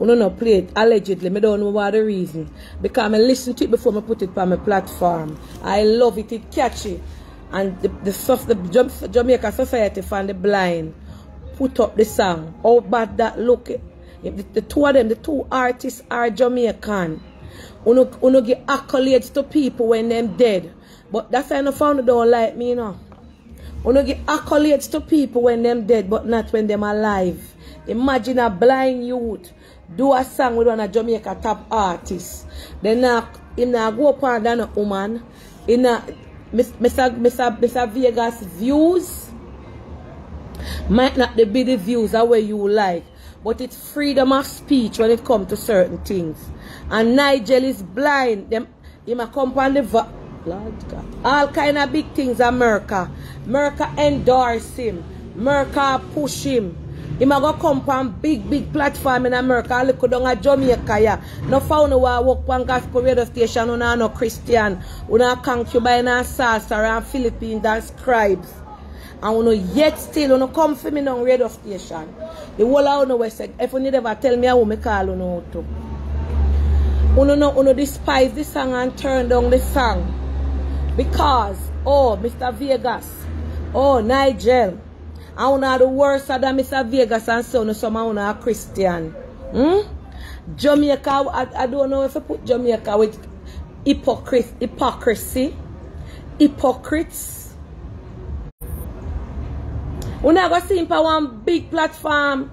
Uno no play it allegedly. Me don't know what the reason. Because I listen to it before I put it on my platform. I love it. It catchy. And the, the, soc- the Jamaica Society for the Blind put up the song. How bad that look. The, the two of them, the two artists are Jamaican. Uno, uno give accolades to people when them dead. But that's why I no found don't like me, you know. Uno give accolades to people when them dead, but not when them alive. Imagine a blind youth do a song with one of Jamaica top artists. Then uh, him now go up and down a woman. In a Mr. Mr. Mr. Vegas views might not be the views that way you like. But it's freedom of speech when it comes to certain things. And Nigel is blind. Them him a come on the Lord God. All kind of big things America. America endorse him. America push him. Him a go come big, big platform in America. Look down at Jamaica yeah. No found who work on gospel radio station. Una no Christian. Una concubine and sorcerer and Philippines and scribes. And uno yet still uno come for me on radio station. The whole of uno was said, if you need ever tell me how me call uno to. Uno no uno despise the song and turn down the song. Because, oh, Mr. Vegas, oh, Nigel, and uno are the worst than Mr. Vegas and son, some of uno are Christian. Hmm? Jamaica, I, I don't know if I put Jamaica with hypocrisy, hypocrisy, hypocrites. We not go see him for one big platform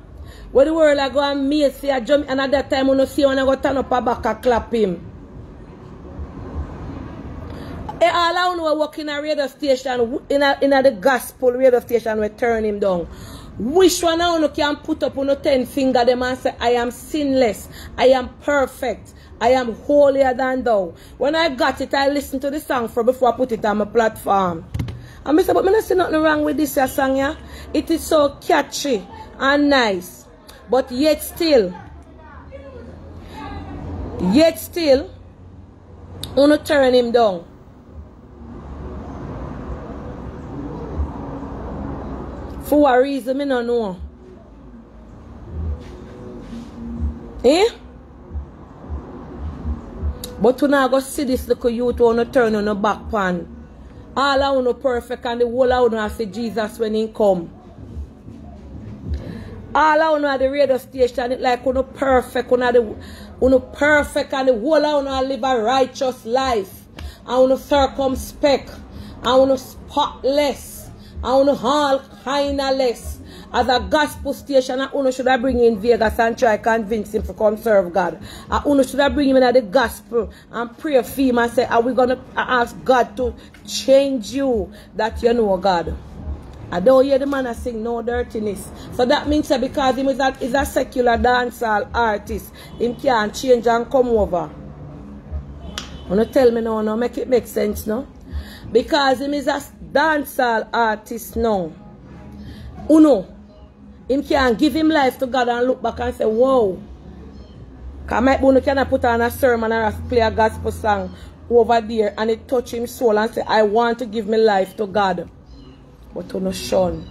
where the world are going meet see a jump and at that time we no see when I go turn up a back and clap him. Eh, all I know work in a radio station in a, in a the gospel radio station we turn him down. Which one of you can put up on a ten finger them and say I am sinless, I am perfect, I am holier than thou. When I got it, I listened to the song for before I put it on my platform. And I said, but I don't see nothing wrong with this song, yeah. It is so catchy and nice. But yet still, yet still, wanna turn him down. For what reason, me no know. Eh? But you now go see this little youth wanna turn on a back pan. All I know perfect and the whole I know see Jesus when he come. All I at the radio station it like uno perfect, uno the uno perfect and the whole I know live a righteous life. And uno circumspect. I uno spotless. And uno all kind of less. As a gospel station, and uno should have bring in Vegas and try convince him to come serve God. And uno should have bring him in the gospel and pray for him and say, are we going to ask God to change you that you know God? I don't hear the man a sing no dirtiness. So that means that because him is a, is a secular dancehall artist, him can't change and come over. Wanna tell me now, no, make it make sense, no? Because him is a dancehall artist now. Uno, him can give him life to God and look back and say, wow. Because my Uno cannot put on a sermon or play a gospel song over there and it touch him soul and say, I want to give my life to God. But Uno shun.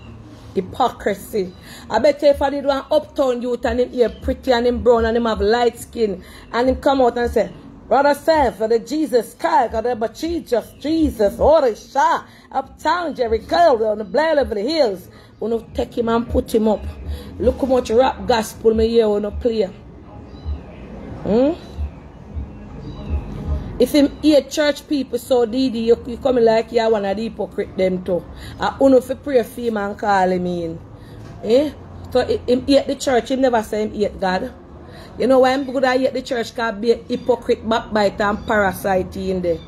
Hypocrisy. I bet if I did one uptown youth and him here pretty and him brown and him have light skin and him come out and say, Brother Sam, for the Jesus Kai, God, but Jesus, Jesus, all the shot, uptown Jericho, on the blade of the hills. Wanna take him and put him up. Look how much rap gospel me here wanna play. Hmm? If him hear church people so didi, you, you come like you one of the hypocrite them too. I uno fi pray for him and call him in. Eh? So hi- him hate the church, him never say him hate God. You know why I'm good I the church cause be a hypocrite backbiter and parasite in there.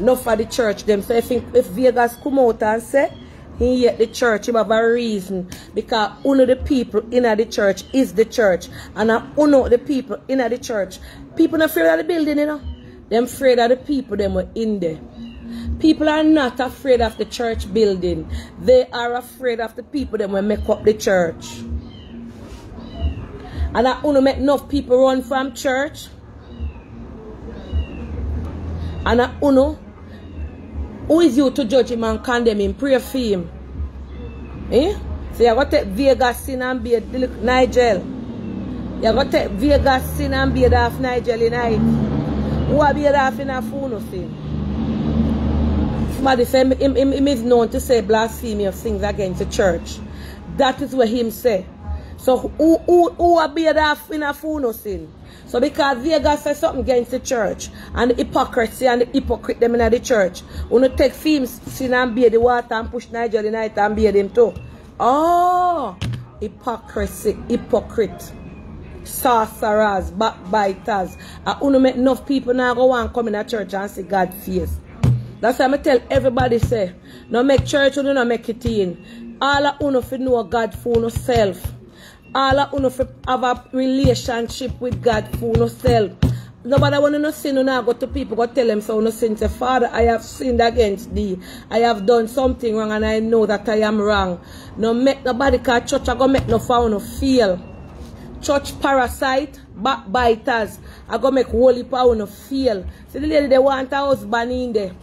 Enough for the church them. So if, him- if Vegas come out and say he hate the church, him have a reason. Because one of the people in the church is the church. And uh, uno the people in the church. People not afraid of the building, you know. Them afraid of the people them were in there. People are not afraid of the church building. They are afraid of the people that will make up the church. And I want to make enough people run from church. And I want who is you to judge him and condemn him? Pray for him. Eh? So you got to take Vegas sin and be Nigel. You got to take Vegas sin and be off Nigel in night. Who are be off in a phone sin? Somebody say him, him, him, him is known to say blasphemous things against the church. That is what him say. So who who who are be off in a phone sin? So because Vegas says something against the church and the hypocrisy and the hypocrite them in the church, when you take films, sin and beer the water and push Nigel in night and beer them too. Oh, hypocrisy, hypocrite, sorcerers, backbiters. And you make enough people now go and come in a church and see God's face. That's why I tell everybody say, no make church, you no make it in. All of you know know God for yourself. All of you have a relationship with God for yourself. Nobody want to no sin, you now go to people, go tell them so no sin. Say, Father, I have sinned against thee. I have done something wrong and I know that I am wrong. No make nobody cause church I go make no found no feel. Church parasite, backbiters. I go make holy power no feel. See the lady they want a husband in there.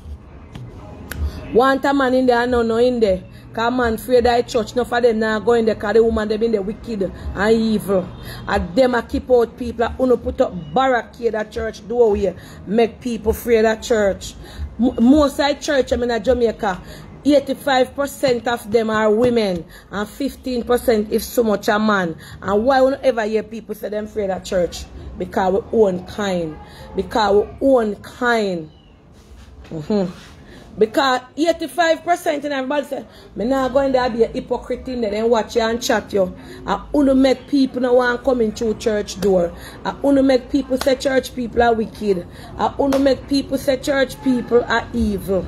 Want a man in there I know no in there. Cause man afraid that church, no for them now go in there cause the woman they been the wicked and evil. And them a keep out people who no put up barricade at church doorway. Make people afraid that church. Most of church I mean in Jamaica, 85% of them are women and 15% if so much a man. And why won't ever hear people say them afraid of church? Because we own kind. Because we own kind. Mm-hmm. Because 85% and everybody say, me not going there be a hypocrite in there, then watch you and chat you. I only make people no want in through church door. I only make people say church people are wicked. I only make people say church people are evil.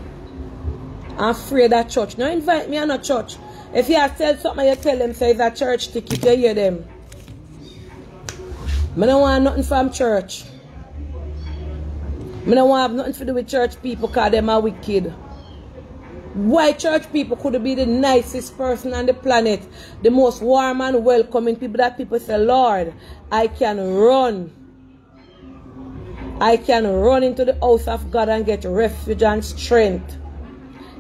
I'm afraid of church. Now invite me on a church. If you have said something, you tell them say it's a church ticket, you hear them. I don't want nothing from church. I don't want nothing to do with church people because them are wicked. Why church people could be the nicest person on the planet, the most warm and welcoming people that people say, Lord, I can run. I can run into the house of God and get refuge and strength.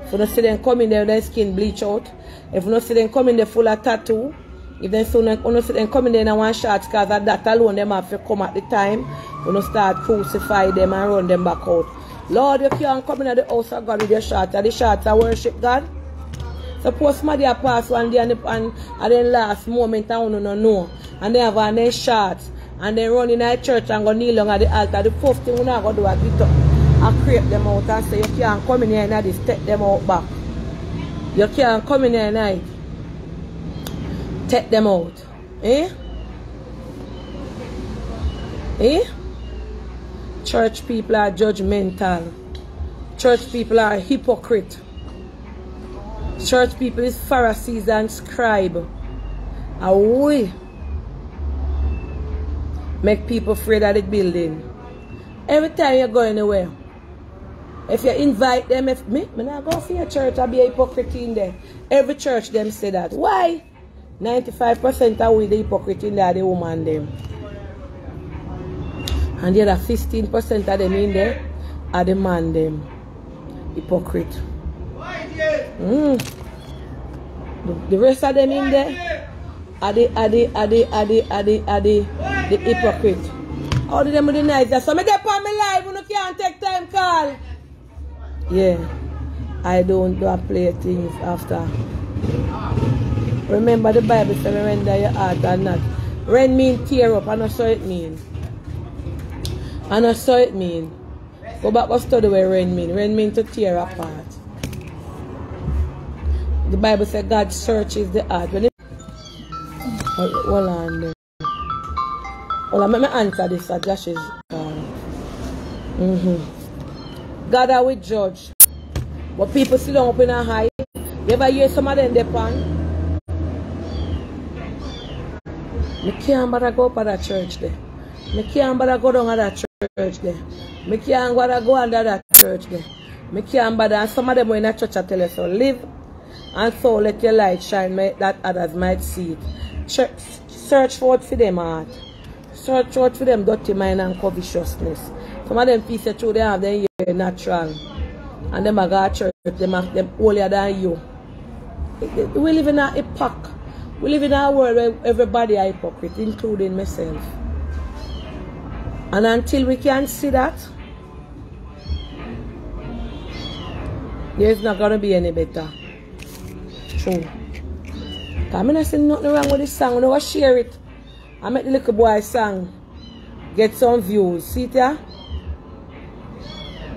If you don't see them coming there, their skin bleach out. If you don't see them coming there full of tattoo, if they soon, see them, see them coming there in one shot because of that alone, them have to come at the time. You know, start crucify them and run them back out. Lord, you can't come in the house of God with your shot. The shots I worship God? Suppose somebody pass one day and, the, and, and then last moment I don't know. And they have they shot and they run in a church and go kneel down at the altar. The first thing we're not go do is get up and creep them out and say you can't come in here and just take them out back. You can't come in here night. Take them out. Eh? Eh? Church people are judgmental. Church people are hypocrite. Church people is Pharisees and scribe. And we make people afraid of the building. Every time you go anywhere, if you invite them, if me, me not go for your church, I'll be a hypocrite in there. Every church them say that. Why? 95% of we the hypocrite in there, the woman them. And the other 15% of them in there are the man them. Hypocrite. Mm. The, rest of them in there are the are the are the are the are the are the, the hypocrite. All of them with the nice. So me get on me live you can't take time call. Yeah. I don't do play things after. Remember the Bible says render your heart or not. Rend mean tear up, and I saw it mean. And I saw it mean. Go back and study what rend mean. Rend mean to tear apart. The Bible says God searches the heart. When it Hold on there. Hold on, let me answer this at Josh's um, mm-hmm. God I will judge. But people still don't open a high. You ever hear some of them they Me can't bother go up at that church there. Me can't bother go down at that church. there. Me can't to go under that church there. Me can't bother. And some of them were in a church I tell you so. Live and so let your light shine that others might see it. Church, search out for them heart. Search out for them dirty mind and covetousness. Some of them pieces through they have them here natural. And them a go to church, them have them holier than you. We live in a epoch. We live in a world where everybody hypocrite, including myself. And until we can see that, there's not gonna be any better. True. I not see nothing wrong with this song. Never share it. I make the little boy song get some views. See it? I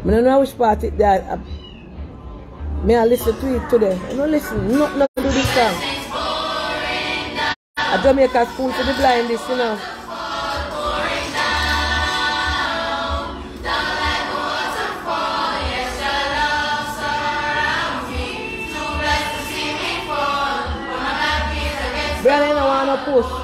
don't know which part it that. Uh, I, may I listen to it today? I don't listen. Not not to this song. A Jamaica school for the blind this, you know. I don't want no push.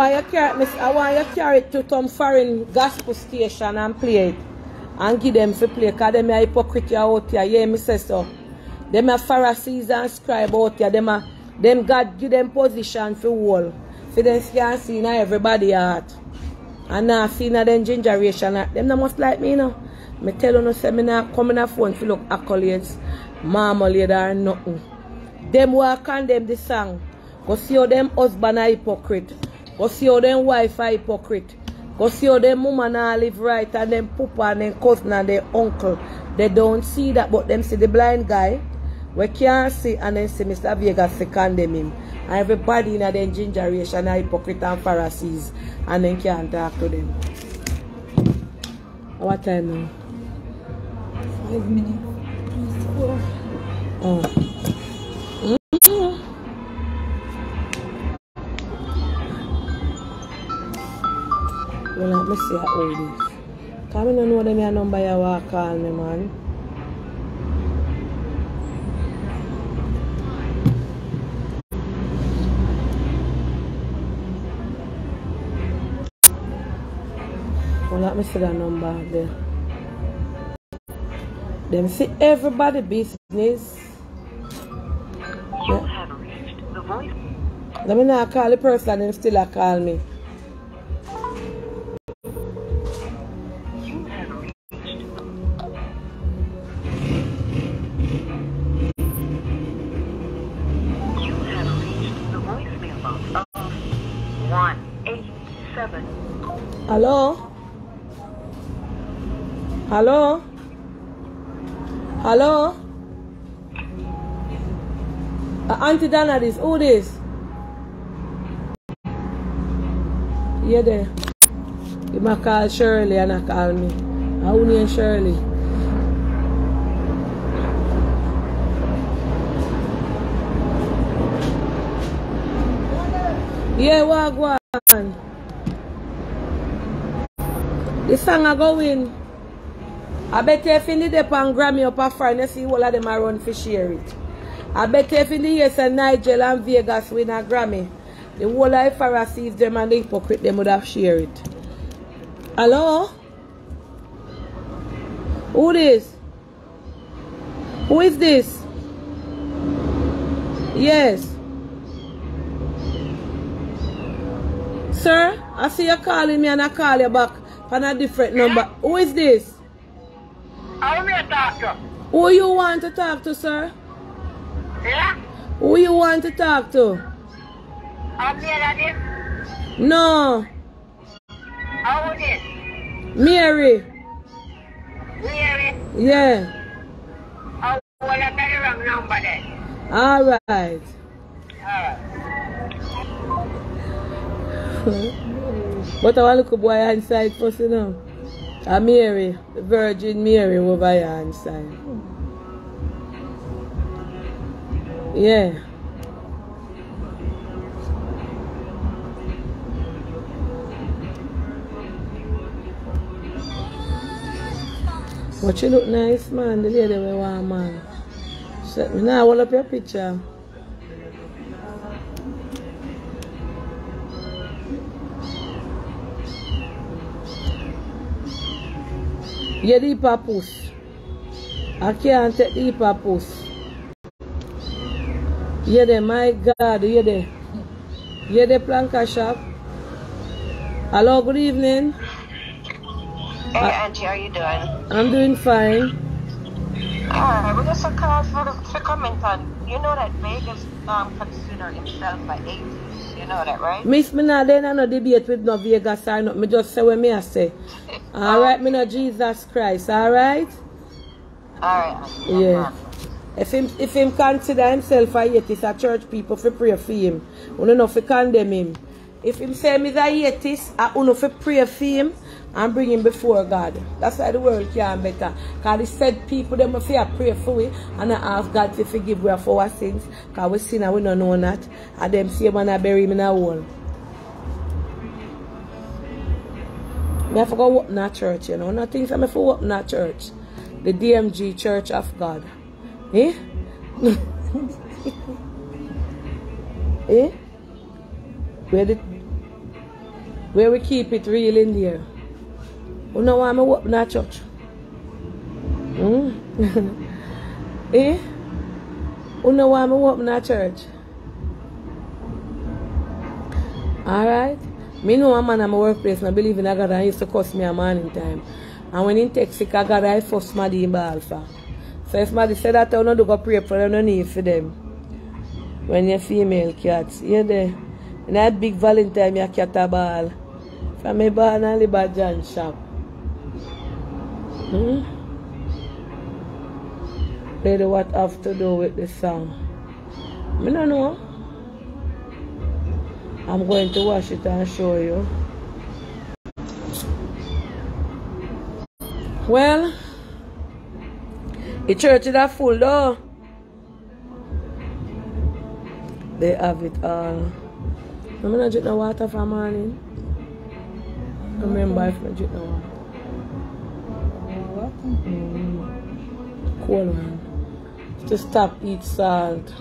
Want you carry miss, uh, I want you carry it to some foreign gospel station and play it. And give them to play. Cause them are hypocrite out here. Yeah, me say so. Them are Pharisees and scribe out here. Them are them God give them position for wall. For them can see in everybody heart. And now see in them generation. Them not must like me, you know. Me tell you no say me not come a to look accolades, marmalade or nothing. Them who condemn the song. Go see how them husband are hypocrite. Go see how them wife are hypocrite. Go see how them woman are live right and them papa and them cousin and them uncle. They don't see that but them see the blind guy. We can't see and then see Mr. Vegas condemn him. And everybody in their generation are hypocrite and Pharisees and then can't talk to them. What time now? Five minutes. Oh. Me see how old this. Cause I don't know them your number you want call me, man. Well, let me see that number there. Them see everybody business. You have reached the voice. Let me not call the person and still a call me. Hello? Hello? Hello? Uh, Auntie Donna this. Who this? Yeah there. You might call Shirley and I call me. How name Shirley? Yeah, wagwan. The song a going. I bet if in the dep and Grammy up a you see all of them a run for share it. I bet if in the years and Nigel and Vegas win a Grammy, the whole of Pharisees them and the hypocrite them would have share it. Hello? Who this? Who is this? Yes. Sir, I see you calling me and I call you back on a different number. Who is this? How may I talk to? Who you want to talk to, sir? Yeah? Who you want to talk to? I'm. No, How is it? Mary. Mary? Yeah. Oh, How will I get the wrong number then? All right. Alright. But I look at boy inside first, you know. A Mary, the Virgin Mary over here inside. Yeah. But you look nice, man. The lady we want, man. Set me now, hold up your picture. Yeah, the papoose. I can't take the papoose. Yeah, there, my God, yeah, there. Yeah, the planka shop. Hello, good evening. Hey, Auntie, how you doing? I'm doing fine. Alright, we just a call for, for comment on. You know that Vegas um, consider himself an atheist. You know that, right? Miss me not then I no debate with no Vegas or not. Me just say what me I say. Alright, me no Jesus Christ, alright? Alright, Auntie. no Yeah. If him if him consider himself a atheist, a church people fi pray for him. Uno no fi condemn him. If him say is a atheist, a uno fi pray for him and bring him before God. That's why the world can better. Cause he said people them fi a pray for we and I ask God to forgive we for our sins. Cause we sin and we don't know that. And them say man I bury him in a hole. Me I forgot what a church, you know. Nothing I me for what in a church. The DMG Church of God. Eh? eh? Where the where we keep it real in there. You know why me walk in that church? Hmm? eh? You know why me walk in that church? Alright? Me know a man at my workplace I believe in a God and he used to cuss me a man in time. And when he takes sick, I got I first somebody in Alpha. So if somebody said that I don't do go pray for them, no need for them. When you're female cats, you there. And that big Valentine, you cat a ball. From me born and at John shop. Hmm? Lady, what have to do with the song? Me no know. I'm going to watch it and show you. Well, the church is that full though. They have it all. I'm not drink no water for morning. Remember if I drink no water. Mm. Cold one. To stop eat salt.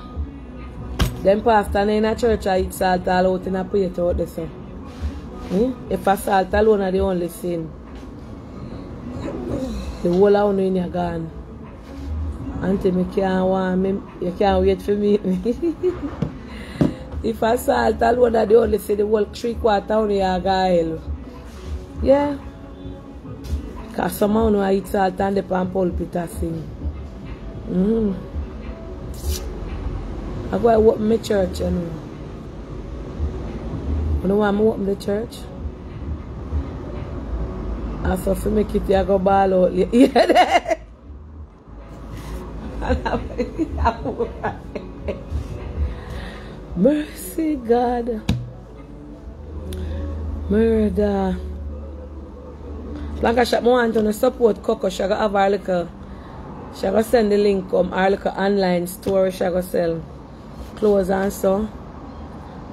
Dem pastor na in a church a hit salt all out in a plate out the so. Hmm? E If a salt alone are the only sin. The whole of you in your gone. Auntie, me can't want me, you can't wait for me. If a salt alone are the only sin, the whole three quarter of you are gone. Yeah. Cause someone who a hit salt and the pan pulpit a sing. Mm-hmm. I go to open my church, you know. You know why I'm open the church? I saw for me kitty, I go ball out. There. Mercy, God. Murder. Like I shot, I want to support Coco. She have her little, she send the link come, her little online store she sell clothes and so.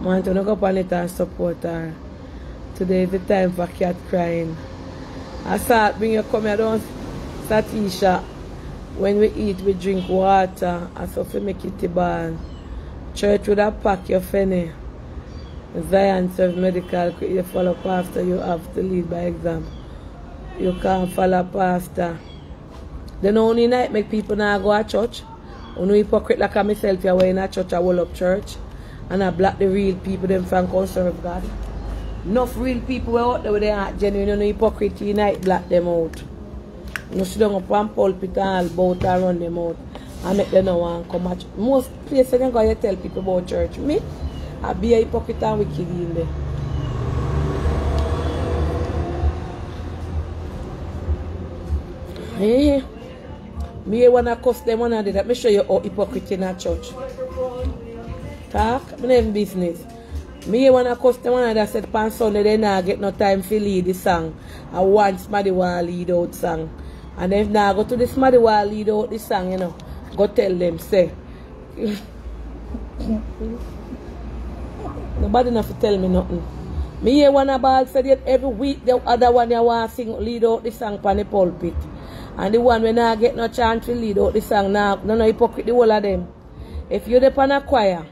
Want to go up on it and support her. Today is the time for cat crying. I start bring you come down, Satisha. When we eat, we drink water. I saw fi make it ball. Church would have pack your penny. Zion serve medical, you follow pastor, you have to lead by example. You can't follow pastor. Then only night make people not go to church. Only hypocrite like I myself, you in a church, I will up church. And I block the real people them from come serve God. Enough real people were out there with their heart genuine, you know, hypocrite unite, black them out. You sit down up on pulpit and bout and run them out. And make them no want come at Most places you go tell people about church. Me, I be a hypocrite and wicked in there. Hey, me wanna cuss them one day that me show you how hypocrite in a church. Talk, me business. Me wanna cuss them one that said pan Sunday they not get no time for lead the song. I want somebody wanna lead out song. And if now go to the somebody wanna lead out the song, you know, go tell them say. Nobody enough to tell me nothing. Me hear one about said it every week the other one you want sing lead out the song on the pulpit. And the one when I get no chance to lead out the song now, no no hypocrite the whole of them. If you're the a choir,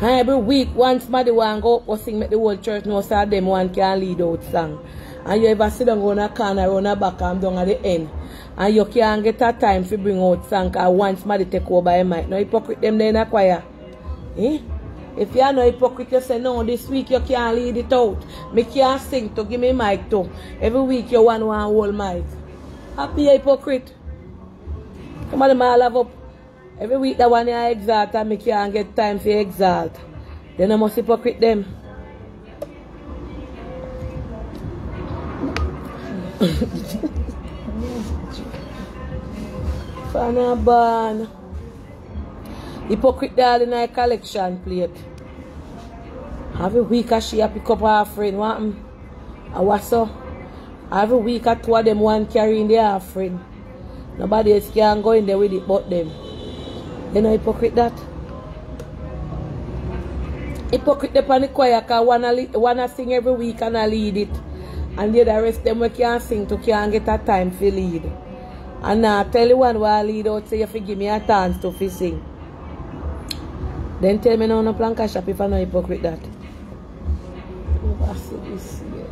and every week one somebody want go up or sing make the whole church know so them one can lead out song. And you ever sit down on a corner run a back and down at the end. And you can't get a time to bring out song cause once somebody take over a mic. No hypocrite them there in a choir. Eh? If you are no hypocrite, you say, no, this week you can't lead it out. Me can't sing to give me mic too. Every week you want one whole mic. Happy hypocrite. Come on, all have up. Every week that one you exalt and me can't get time for exalt. Then I must hypocrite them. Fanaban. Hypocrite doll in a collection plate. Every week I she a pick up her friend. What happened? And what's up? Every week I two of them one carrying their friend. Nobody else can go in there with it but them. You know hypocrite that? Hypocrite them on the choir cause one a, one a sing every week and I lead it. And the other rest them we can't sing to can't get a time to lead. And now tell you one why I lead out say you fi give me a chance to sing. Then tell me no no plan cash up if I know hypocrite that.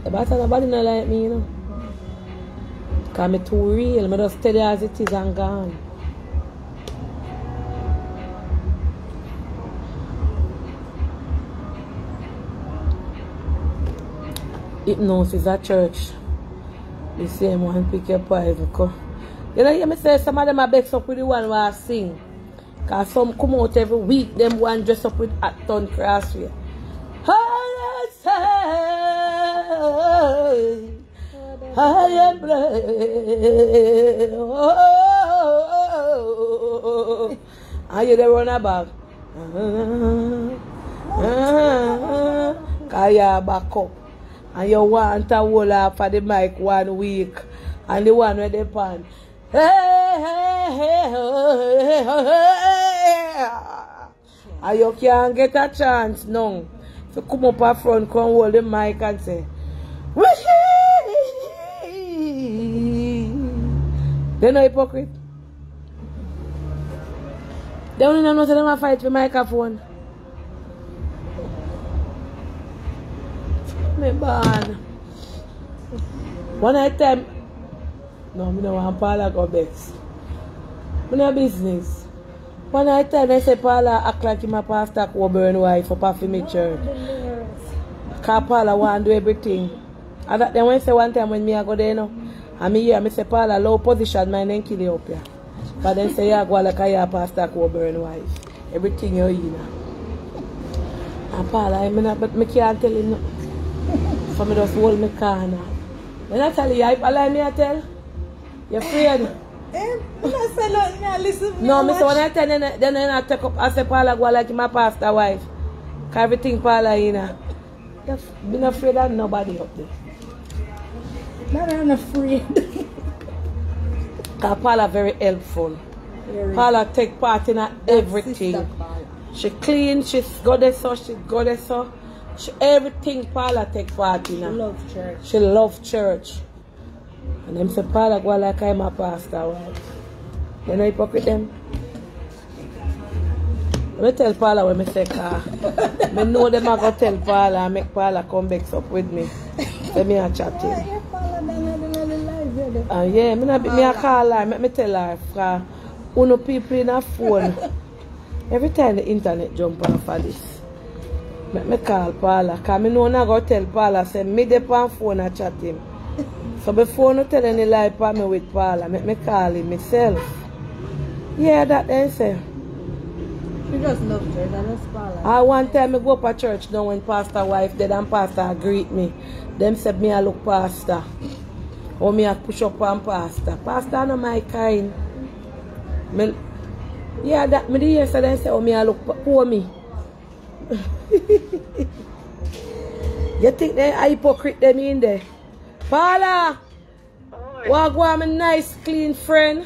Oh, but nobody not like me, you know. Cause me too real. Me just tell you as it is and gone. Hypnosis at church. The same one pick your car. You know, hear me say some of them are bex up with the one where I sing. Cause some come out every week, them one dress up with Acton Crossway. I am brave. Oh, and you they run about. Cause ah. you back up. And you want to hold off for the mic one week. And the one with the pan. Hey, hey, hey, hey, hey. And you can't get a chance now. So come up up front, come hold the mic and say, Den nou hipokrit. Den ou nan nou se den ma fayt fi mikrofon. Me ban. One a tem. Non, mi nan wan pala go beks. Mi nan biznis. One a tem, den se pala ak lak ima pa stak wabern way fo pa fi mi church. Ka pala wan do everything. A dat den wen se one tem wen mi a go dey nou. Know, me hear me say Paula low position, my name kill you up here. But then say yeah, go like a yeah, pastor Coburn wife. Everything you in. And Paula, I mean, but me can't tell him no. So me just hold me corner. When I tell you, I lie me I tell. You're afraid? Eh, I'm not saying nothing, me I listen. No, I me say when I tell you, then then I take up, I say Paula go like my pastor wife. Everything Paula. You f- Been afraid of nobody up there. Not I'm afraid. Cause Paula very helpful. Very. Paula take part in everything. She clean, she's goddess so she goddess so. She, everything Paula take part in She love church. She love church. And them say Paula go like I'm a pastor wife. You know hypocrite them? Let me tell Paula when me say car. me know them I go tell Paula and make Paula come back up with me. Let me a chat to Uh, yeah, me, not, me a call her, make me tell her, fra, uno people in a phone. Every time the internet jump off of this, make me call Paula, cause me know I go tell Paula, say me dey on phone a chat him. So before no tell any lie for me with Paula, make me call him myself. Yeah, that then say. She just love church. I just Paula. I one time I go up a church now when pastor wife dead and pastor greet me. Them said me I look pastor. Or me I push up on pastor. Pastor no my kind. Me, yeah, that me the hear say them say oh me I look pa- poor me. you think they are hypocrite them in there? Paula, walk one my nice clean friend.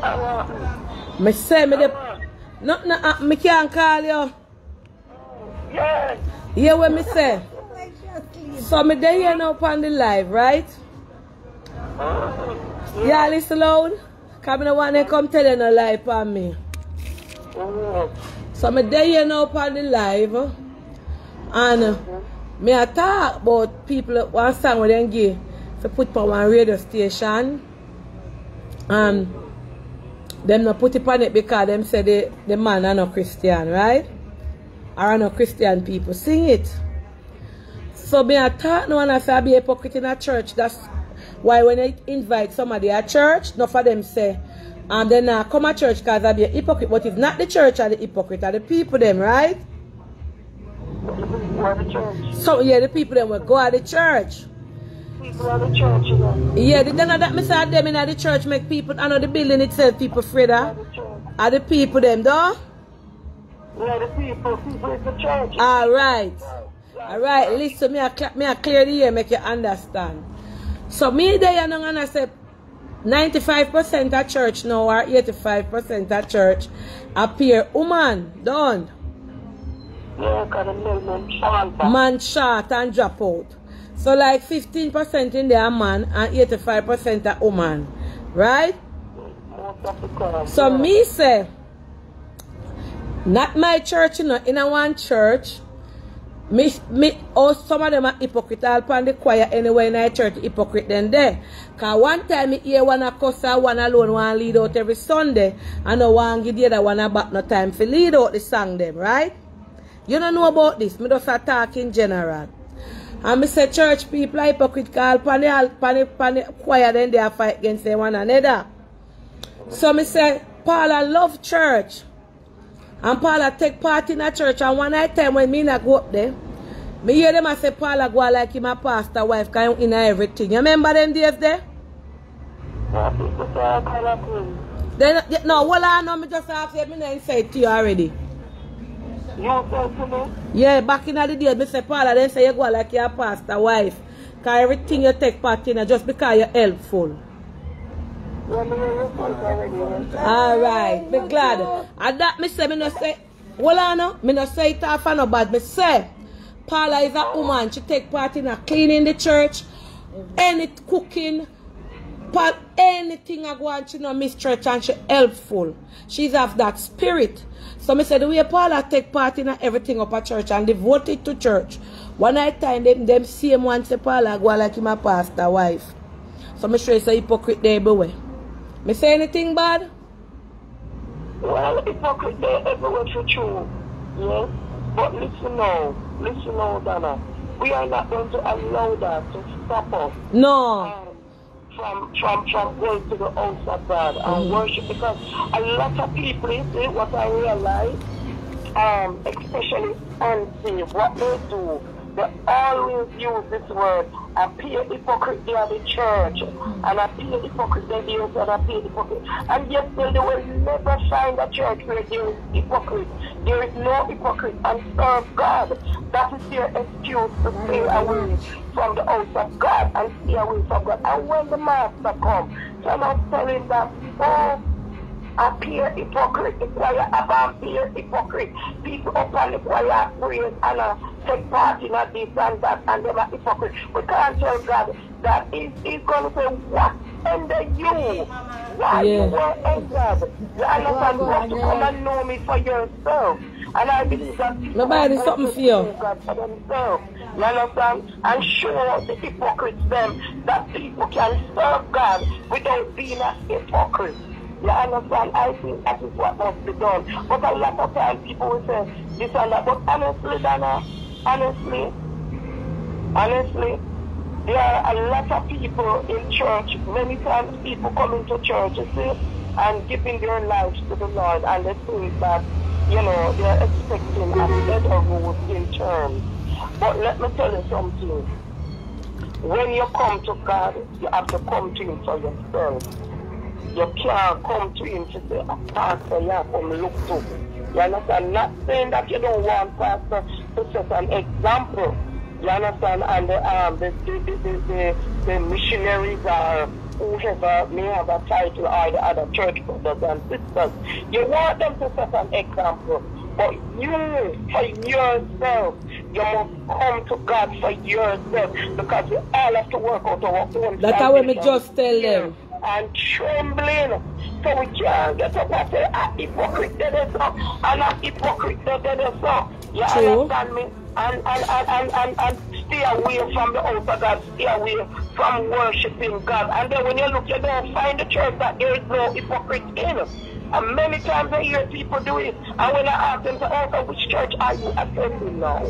Yeah. Me say me the nothing happen, me can't call you. Oh, yes. Hear what me say? Like just clean. So me there here now upon the live, right? Yeah, listen loud. Come in want to come tell you no lie upon me. So me there you know upon the live. And uh, me I talk about people one song with them give to put on one radio station. And them not put it on it because them say the, the man are not Christian, right? Or no Christian people. Sing it. So me I talk no one I say I be hypocrite in a church. That's why when I invite somebody at church, not for them say, and then uh, come at church because I be a hypocrite. But it's not the church are the hypocrite, are the people them, right? The church. So yeah, the people them will go at the church. People at the church, you know. Yeah, the thing that me them in the church make people, I know the building itself, people afraid of. The. Are the people them, though? Yeah, the people, people at the church. All right. All right, listen, me I, me I clear the air, make you understand. So me there, and I say 95% of church now or 85% of church appear woman, done. Yeah, because the men them chant. Man short and drop out. So like 15% in there are man and 85% are woman. Right? Most of the time. So me say, not my church, you know, in a one church, me, me, oh, some of them are hypocrite. I'll pan the choir anyway in a church, hypocrite then there. Cause one time me hear one a cuss one alone one lead out every Sunday, and no one give the other one a back no time for lead out the song them, right? You don't know about this, me just a talk in general. And me say church people are hypocrite call pan the, pan the, pan the choir then they are fight against one another. So me say, Paula love church. And Paula take part in a church. And one night time when me not go up there, me hear them I say Paula go like him a pastor wife kind in everything. You remember them days there? Yeah, people say all kind of things. Then no, well I know me just have said me not say to you already. You say to me? Yeah, back in the day, me say Paula then say you go like your pastor wife. Cause everything you take part in just because you're helpful. Yeah. Alright, be glad. And that me say, me no say, well, I know, me no say it off and no bad. Me say, Paula is a woman. She take part in a cleaning the church, any cooking, but anything I go on, she no miss church and she helpful. She's of that spirit. So me say the way Paula take part in everything up at church and devote it to church. One night time them them same one say Paula go like him a pastor wife. So me sure it's a hypocrite there everywhere. Me say anything bad? Well, hypocrite they everywhere for true. Yes? But listen now. Listen now, Donna. We are not going to allow that to stop us No. um, from, from, from going to the house of God and worship because a lot of people, you see, what I realize, um, especially unsaved, what they do, they always use this word, appear hypocrite, they are the church, hmm. and appear hypocrite, they use and appear hypocrite. And yet still they will never find a church where there is hypocrite. There is no hypocrite and serve God. That is their excuse to stay hmm. away from the house of God and stay away from God. And when the master comes, you're not telling that, oh, appear hypocrite, the choir about appear hypocrite. People up on the choir praise and uh, take part in a this and that and them are hypocrite. We can't tell God that he's, he's going to say, what under you? Why Yeah. you were entered? You understand? You have to come and know me for yourself. And I believe that people Nobody are something going for to you. know God for themselves. You understand? And show the hypocrites them that people can serve God without being a hypocrite. You understand? I think that is what must be done. But a lot of times people will say this and that. But honestly, Donna, honestly, honestly, there are a lot of people in church. Many times people come into church, you see, and giving their lives to the Lord, and they think that, you know, they're expecting a better road in terms. But let me tell you something. When you come to God, you have to come to Him for yourself. You can't come to him to say, a pastor, you have come look to. You understand? Not saying that you don't want pastor to set an example. You understand? And the, um, the, the, the, the, the, missionaries or whoever may have a title or the other church brothers and sisters. You want them to set an example. But you, for yourself, You must come to God for yourself because we all have to work out our own That's how salvation just tell them. And trembling. So we can't get up and say, a hypocrite did this, so, and a hypocrite did this. so." You True. understand me? And, and, and, and, and, and stay away from the house of God, stay away from worshiping God. And then when you look, you don't find the church that there is no hypocrite in. And many times I hear people do it. And when I ask them to oh, answer, which church are you attending now?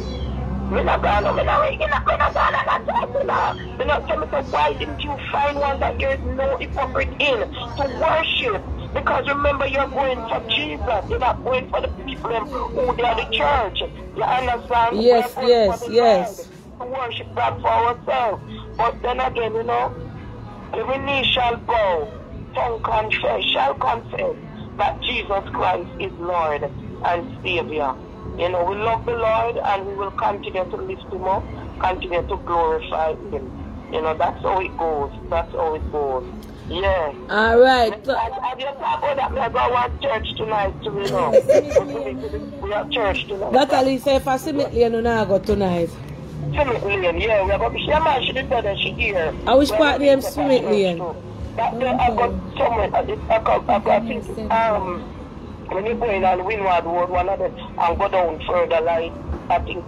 Me not gonna, me not waking up, not gonna, not talking now. Me not tell me, so why didn't you find one that there is no hypocrite in to worship? Because remember, you're going for Jesus. You're not going for the people who they are the church. You understand? Yes, yes, yes. To worship God for ourselves. But then again, you know, every knee shall bow, tongue confess, shall confess that Jesus Christ is Lord and Savior. You know, we love the Lord and we will continue to lift Him up, continue to glorify Him. You know, that's how it goes. That's how it goes. Yeah. All right. I, I just about that. I go to church tonight, you know. we have church tonight. That at least if I you know now go tonight. Lane, yeah, we are going to man, she did better, she here. I wish part we name got Swimming church Lane. That day I got somewhere, I got, I got, I I um, when you go in on Windward Road, one of them, and go down further, like, I think,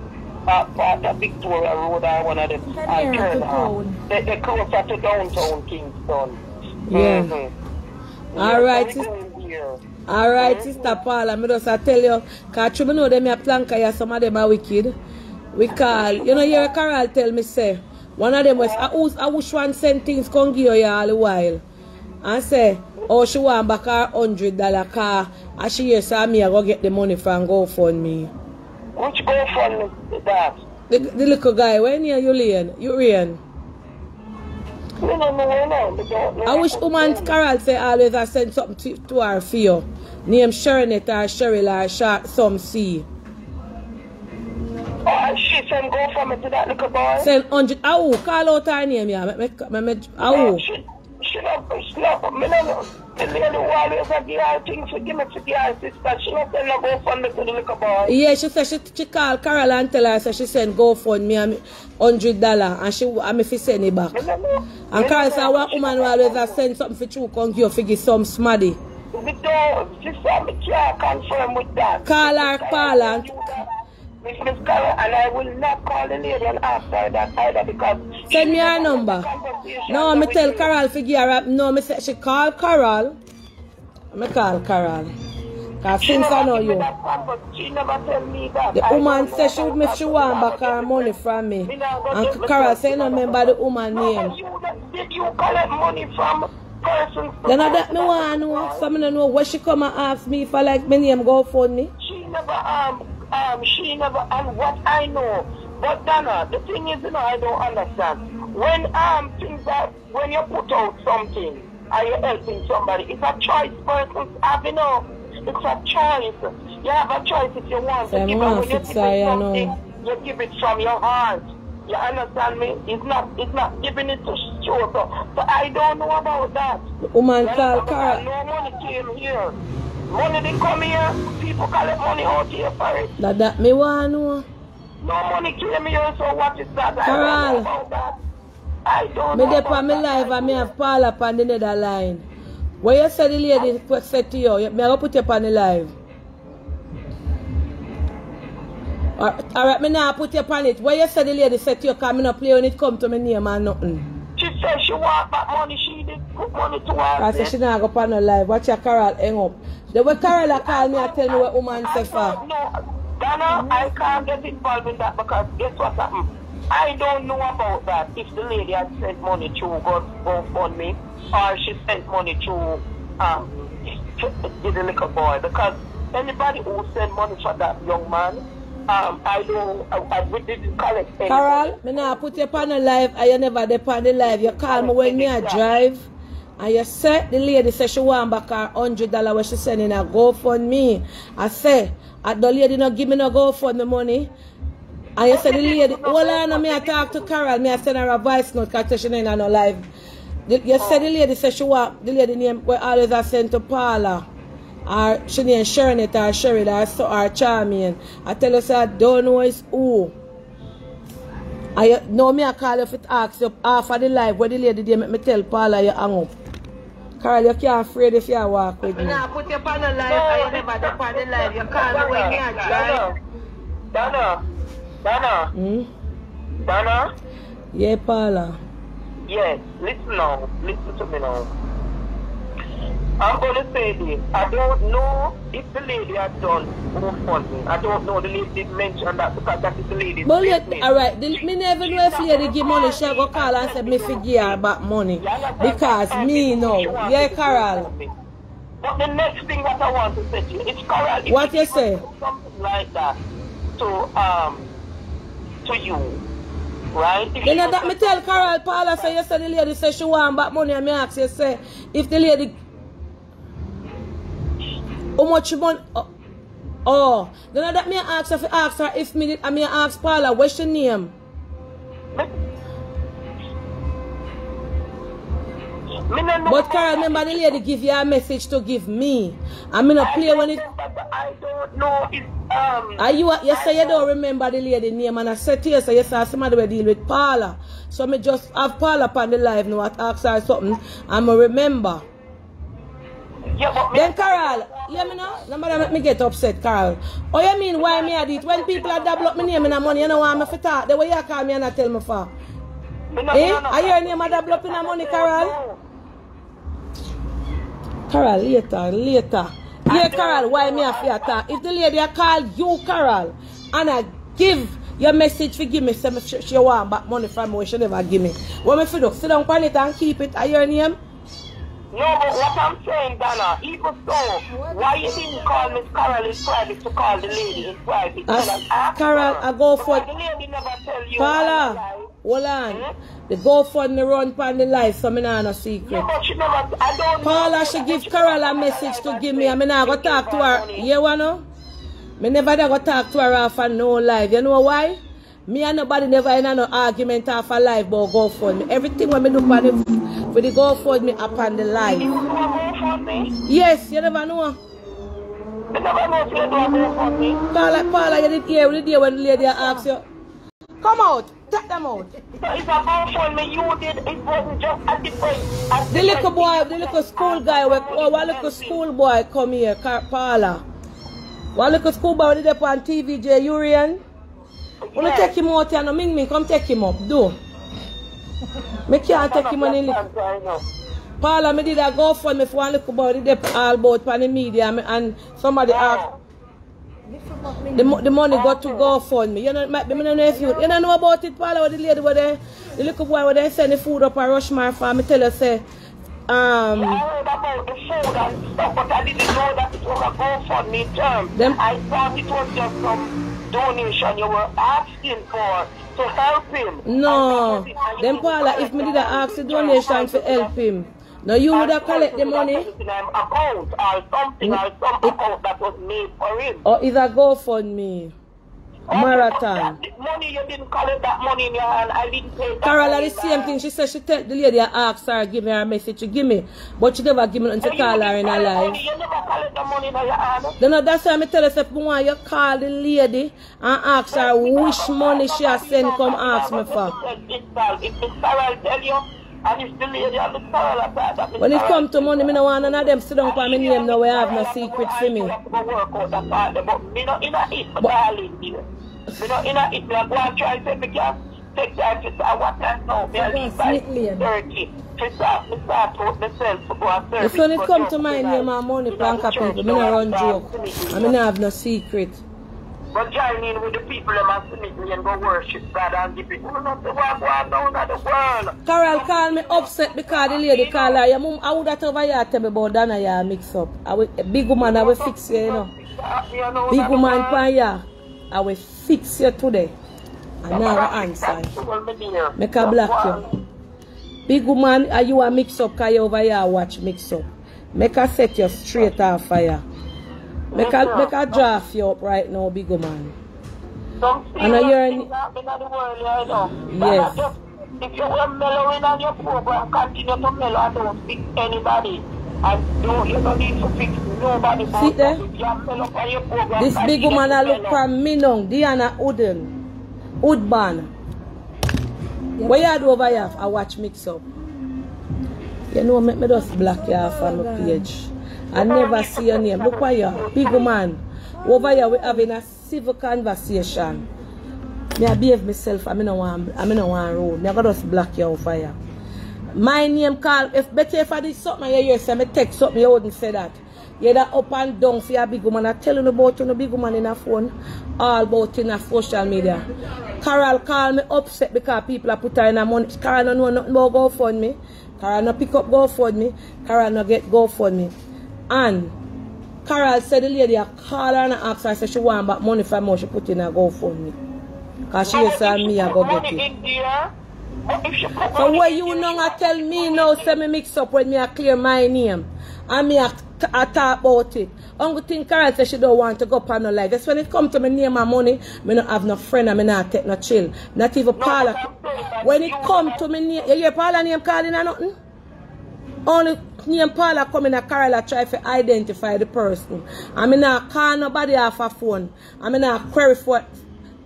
uh, part of Victoria Road or one of them, and turn to off. They, they closer to downtown Kingston. Yeah. Mhm. All Yeah, right, so we sis- going here. All right, Sister Paula, me just I tell you, cause true me know them a plank here, some of them are wicked. We call, you know, here Carol tell me say, one of them was, I wish, I wish one send things come give you all the while. And say, oh, she want back her hundred dollar car, and she hear say me I go get the money from GoFundMe. Which go for that? The, the little guy, when you you lean, you rain. We don't know, no, we don't know. I wish woman Carol say always I send something to, to her for you. Name Sharonette or Cheryl or Sha- some C. Oh, she sent go for me to that little boy. Send hundred. Ow, call out her name, yeah. Me, me, me, me, ow. She, she not, she not, me no, the lady who always have the her things to give me the her sister. She not send no go for me to the little boy. Yeah, she said she, she call Carol and tell her so she send go fund me and me hundred dollar and she and me fi send it back. Me no know. And Carol say know. woman always a send something for true come give you some smaddy. Me don't, she said me can't confirm with that. Call her, call her. Miss Miss Carol, and I will not call the lady and ask her that either because... Send me her number. No, me tell Carol fi give her no me say she call Carol. Me call Carol. Cause since I know you. She never tell me that. The I woman don't know she would make she want back her money from me. And Carol say no remember the woman No, name. you, did you collect money from persons? to Then I me persons? want know. Some me no know where she come and ask me if I like my name go for me. She never, um, um, she never, and what I know. But Donna, the thing is, you know, I don't understand. When, um, things that, when you put out something, are you're helping somebody, it's a choice persons have, you know. It's a choice. You have a choice if you want to give. And when you give it something, you give it from your heart. You understand me? It's not, it's not giving it to show. So, so I don't know about that. Woman You call. No money came here. Money didn't come here. People collect money out here for it. That that me want know. No money came here, so what is that? I don't know about that. I don't Me know about me that. live and me have Paula on the nether line. Where you say the lady what said to you, me I go put you on the live. Alright, me now put you on it. Where you say the lady said to you, cause me not play when it come to me name and nothing. She said she want back money. She did put money to her. I say she not go on the live. Watch your Carol hang up. The way Carol a call me and tell me what woman say I for. know. Donna, I can't get involved in that because guess what happened? I don't know about that. If the lady had sent money to go GoFundMe or she sent money to um to the little boy because anybody who send money for that young man, um, I don't, I, I didn't collect any Carol, me now put you on the live and you never dey on the live. You call me when me a drive. And you say the lady say she want back her hundred dollar when she sending a GoFundMe. I say, and the lady not give me no GoFundMe money. And you say the lady, hold on, me I talk to Carol, me I send her a voice note because she ain't no live. The- You oh. say the lady say she want, the lady name we always I send to Paula. Or she name Sharonette or Cheryl or, so, or Charmian. I tell her say I don't know it's who. And you know me I call you if it ask you half of the life where the lady there make me tell Paula you hang up. Carl, you can't afraid if you walk with me. Now put you on the live, I never the on the live. You call me when you drive. Donna, Donna, Hmm? Donna. Yeah, Paula. Yes, listen now. Listen to me now. I'm going to say this. I don't know if the lady had done GoFundMe. I don't know. The lady did mention that because that is the lady's But alright, the- me never know if lady give money, she go call and say me figure her back money. Because me know. Yeah, Carol. But the next thing that I want to say to you it's Carol. if What you say? Something like that to um to you, right? Then you that me tell Carol Paula say you say the lady say she want back money and me ask you say if the lady how much money? Oh, oh. Then that me ask her if ask her if me did I me ask Paula what's your name? Me no know but Carol remember the lady give you a message to give me. Me not play when it I don't know if um Are you you sir, you don't remember the lady name and I said to you say you saw somebody will deal with Paula. So me just have Paula upon the live now at ask her something and I remember. Yeah, but Then Carol, hear me now? Number make me get upset, Carol. Oh you mean why me I did it? When people are double up my name and the money, you know want me for talk. The way you call me and I tell me for. me no- Eh? no, no. Are your name a double up in the money, Carol? Carol, later, later. Yeah, Carol, why me have to talk? If the lady I call you, Carol, and I give your message for give me some she, she want back money from me, she never give me. What me for do? Sit down on it and keep it. Are your name? No, but what I'm saying, Donna, even so, why you didn't call Miss Carol in private to call the lady in private? Ah, her, ask Carol. I go for- The lady never tell you. Paula, hold on. Hmm? The GoFundMe run pan the life, so me nah no secret. Yeah, but she never, I don't Paula, should give Carol a message to give me, and me nah go talk to her. You wanna? Me never go talk to her off and no live. You know why? Me and nobody never in no argument off a live about GoFundMe. Everything when me do for the, for the GoFundMe up on the live. You GoFundMe? Yes, you never know. You never know if you do a GoFundMe. Paula, Paula, you did hear, you did hear when the lady asked you. Come out, take them out. So it's a GoFundMe you did, it wasn't just a different. a The little boy, the little school guy, we- oh, one little school boy come here, Paula. One little school boy did up on TVJ Urian. Wanna Yes. take him out here, no Ming Ming, come take him up, do. Me can't take him on the. I. Paula, me did a go for me for one little boy, up all about on the media, me- and somebody asked, the, the money got to go for me. You know, me, me don't know if you, you don't know about it, Paula, what the lady, where they, the little boy, where they send the food up a Rushmore for me, tell her, say, um, I heard about the food and stuff, but I didn't know that it was a GoFundMe term. Them- I thought it was just some donation you were asking for to help him. No, And that was it. And then Paula, if me did a ask the donation to help him, now you would have collect the money, account or something or some account that was made for him. or either go fund me, marathon. Money you didn't collect that money in your hand. I didn't pay that Carol, money the same thing. She said she tell the lady I asked her, give her a message to give me, but she never give me nothing So to you call her in her life. money, You never collect the money in your hand. Then uh, that's why I tell her, say, "Puma, you call the lady and ask her which money she has sent come ask me for. If Miss Carol tell you, and if the lady and Miss Carol are bad, that Miss When it Carol- come to money, me no want none of them sit down for my name now, we have no secret for me. You have to go work out that part, but me not in a it, my Me a it. Me a go and try say me can take time to say what time now. Me a leave by 30. To start, me start out myself to go and service. If when it come to my tonight, name and money, you know, plank the people, me no run joke. I me no have no secret. But join in with the people them and submit me and go worship God and give it. We not the one going down at the world. Carol called me upset because the lady called her. Your mum, I would have over here tell me about Donna ya mix up. I will, big woman, I will fix you, you know. Big woman pan ya, I will fix you today. And now I answer. Make a block you. Big woman, are you a mix up? Cause you over here watch mix up. Make her set you straight off fire. Make her, make her draft you up right now, big woman. And know you're in- Yes. Yes. If you were mellowing on your program, continue to mellow and don't fix anybody. Sit there. This big woman a look from me now. Diana Uden. Udban. Yep. Where you do over here? I watch mix up. You know, make me just block you off on my page. I never see your name. Look where you are. Big woman. Over here, we having a civil conversation. Me I behave myself. I mean, I want, I mean, I want road. Me I just block you over here. My name call if better if I did something you hear say me text something you wouldn't say that. You that up and down for your big woman. I tell you about you no big woman in a phone. All about in a social media. Carol call me upset because people are put her in a money. Carol no know nothing about GoFundMe. Carol no pick up GoFundMe. Carol no get GoFundMe. And Carol said the lady a call her and ask her say she want back money for more she put in a GoFundMe. Cause she say me I go get it. In there. But if she put So what you know I tell me now say me mix up when me a clear my name and me a, a talk about it. Only thing Carol say she don't want to go up on no life. That's when it come to me name and money, me not have no friend and me not take no chill. Not even No, Paula. but I'm saying that When it come to me name, you hear Paula name calling or nothing? Only name Paula come in a Carol try to identify the person. I mean not call nobody off a phone. I mean not query for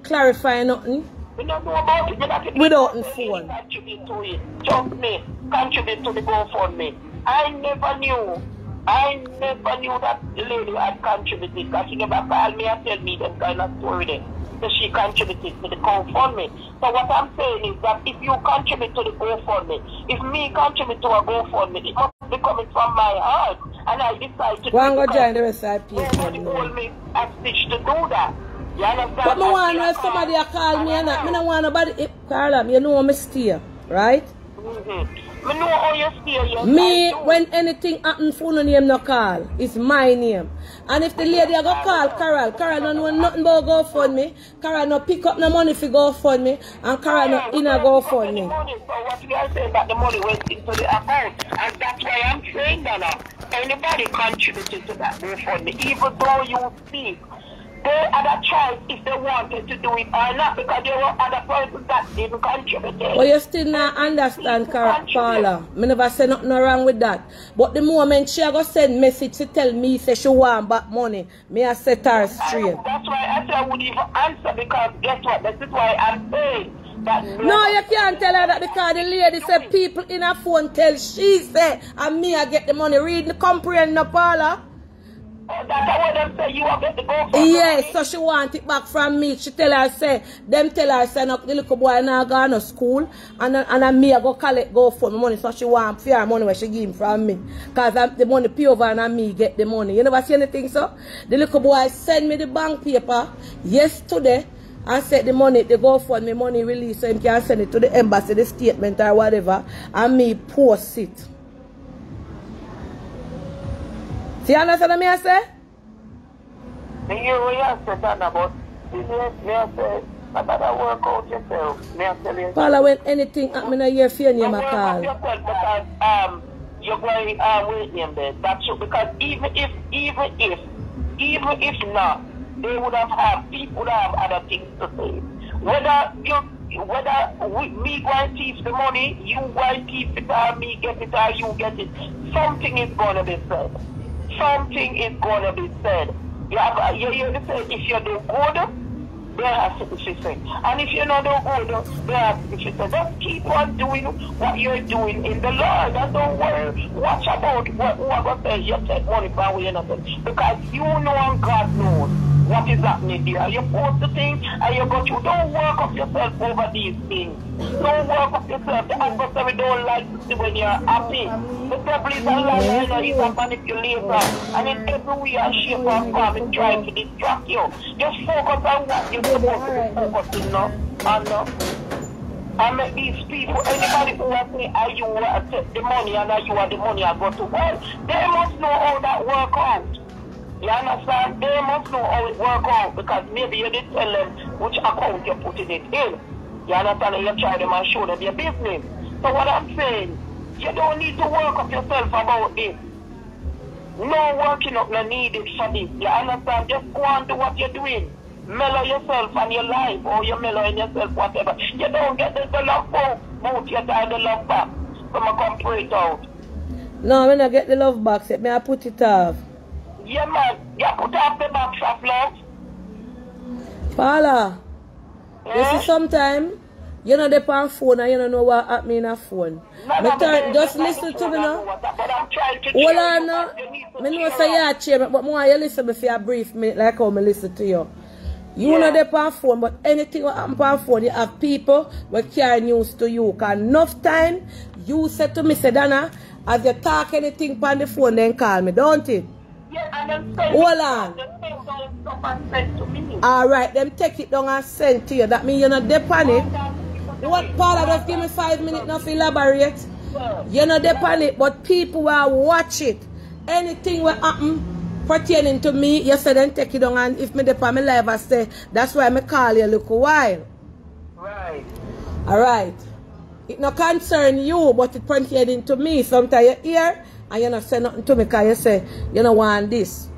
clarify nothing. We don't know about it. We don't Without know the phone. Contribute to it. Just me. Contribute to the GoFundMe. I never knew. I never knew that the lady had contributed because she never called me and tell me them kind of story there. So she contributed to the GoFundMe. So what I'm saying is that if you contribute to the GoFundMe, if me contribute to a GoFundMe, it must be coming from my heart. And I decide to Go and do go it join the rest of Nobody told me a stitch to do that. But me want me know if somebody a call me and that. I Me don't want nobody. If, Carla, you know me stay, right? Mm-hmm. Me know how you. Yes, Me, I when anything happen, phone name no call. It's my name. And if the lady a go call Carol, Carol don't know nothing about GoFundMe. Carol no pick up no money for GoFundMe. And Carol no in a The GoFundMe. money, so what we are saying that the money went into the account, and that's why I'm saying that now. Anybody contributed to that GoFundMe, even though you speak, they had a choice if they wanted to do it or not, because there were other persons that didn't contribute. But you still not understand, Carol, Paula. Me never say nothing wrong with that. But the moment she go send message to tell me say she want back money, me a set her straight. That's why I said I would even answer because guess what? This is why I'm saying that. No, you can't tell her that because the lady said people in her phone tell she say and me I get the money. Read the comprehend no Paula. Oh, that's what them say. You will get the go Yes, so she want it back from me. She tell her say, them tell her say no, the little boy now go to school and uh, and and me I go collect go for my money. So she want for her money where she give him from me. Cause I'm, the money pay over and I me get the money. You never see anything so? The little boy send me the bank paper yesterday and said the money, the go for me money release so him can send it to the embassy, the statement or whatever, and me post it. See you understand what I say? Me hear what you but me, I say, I better work out yourself. Me I tell you. Paula, when anything happen in your fear name a work call. yourself because um, you're going uh, wait name there. That's true. Because even if, even if, even if not, they would have had people would have other things to say. Whether you, whether we, me go and the money, you go and teach it, or me get it, or you get it, something is going to be said. Something is going to be said. You have, you me say, if you do good, there has to say. And if you're not do good, there has to say. Just keep on doing what you're doing in the Lord. And don't worry. Watch about what who are going to you take money from where you're not. Because you know and God knows what is happening there. You post the thing and you go through. Don't work up yourself over these things. Don't work up yourself. The adversary don't like to see when you're happy. The devil is a liar and he's a manipulator. And in every way and shape and form, he's trying to distract you. Just focus on what you're supposed to be focusing on. And uh, and make these people, anybody who want me, are you want to take the money and are you want the money I go to well, they must know how that work out. You understand? They must know how it work out because maybe you did tell them which account you're putting it in. You understand? And you try them and show them your business. So what I'm saying, you don't need to work up yourself about this. No working up no needed for this. You understand? Just go on to what you're doing. Mellow yourself and your life oh, or you mellow in yourself, whatever. You don't get the, the love boat, boat you tie the love back. Come and come pray it out. No, when I get the love box, let me I put it off. Yeah man, you put off the box of love. Paula, you Yeah? see sometime You know the on phone and you don't know what happening in a phone. Me turn, just listen to me now. But I'm trying to Hold on you now. up. You need to Me know say up. you cheer me, but more you listen me for a brief minute like how me listen to you. You know the on phone, but anything what happen on phone, you have people will carry news to you. Cause enough time you said to me, say Dana, as you talk anything on the phone, then call me, don't it? Yeah, and then send Hold on. then send those stuff and send to. Alright, them take it down and send to you. That means you're not depend it. What Paula just give me five minutes now to elaborate. you're know they it, but people will watch it. Anything will happen pertaining to me, you say then take it down and if me depend me live I say that's why me call you look a while. Right. Alright. It no concern you, but it pertaining to me. Sometimes you hear and you not say nothing to me because you say you don't want this.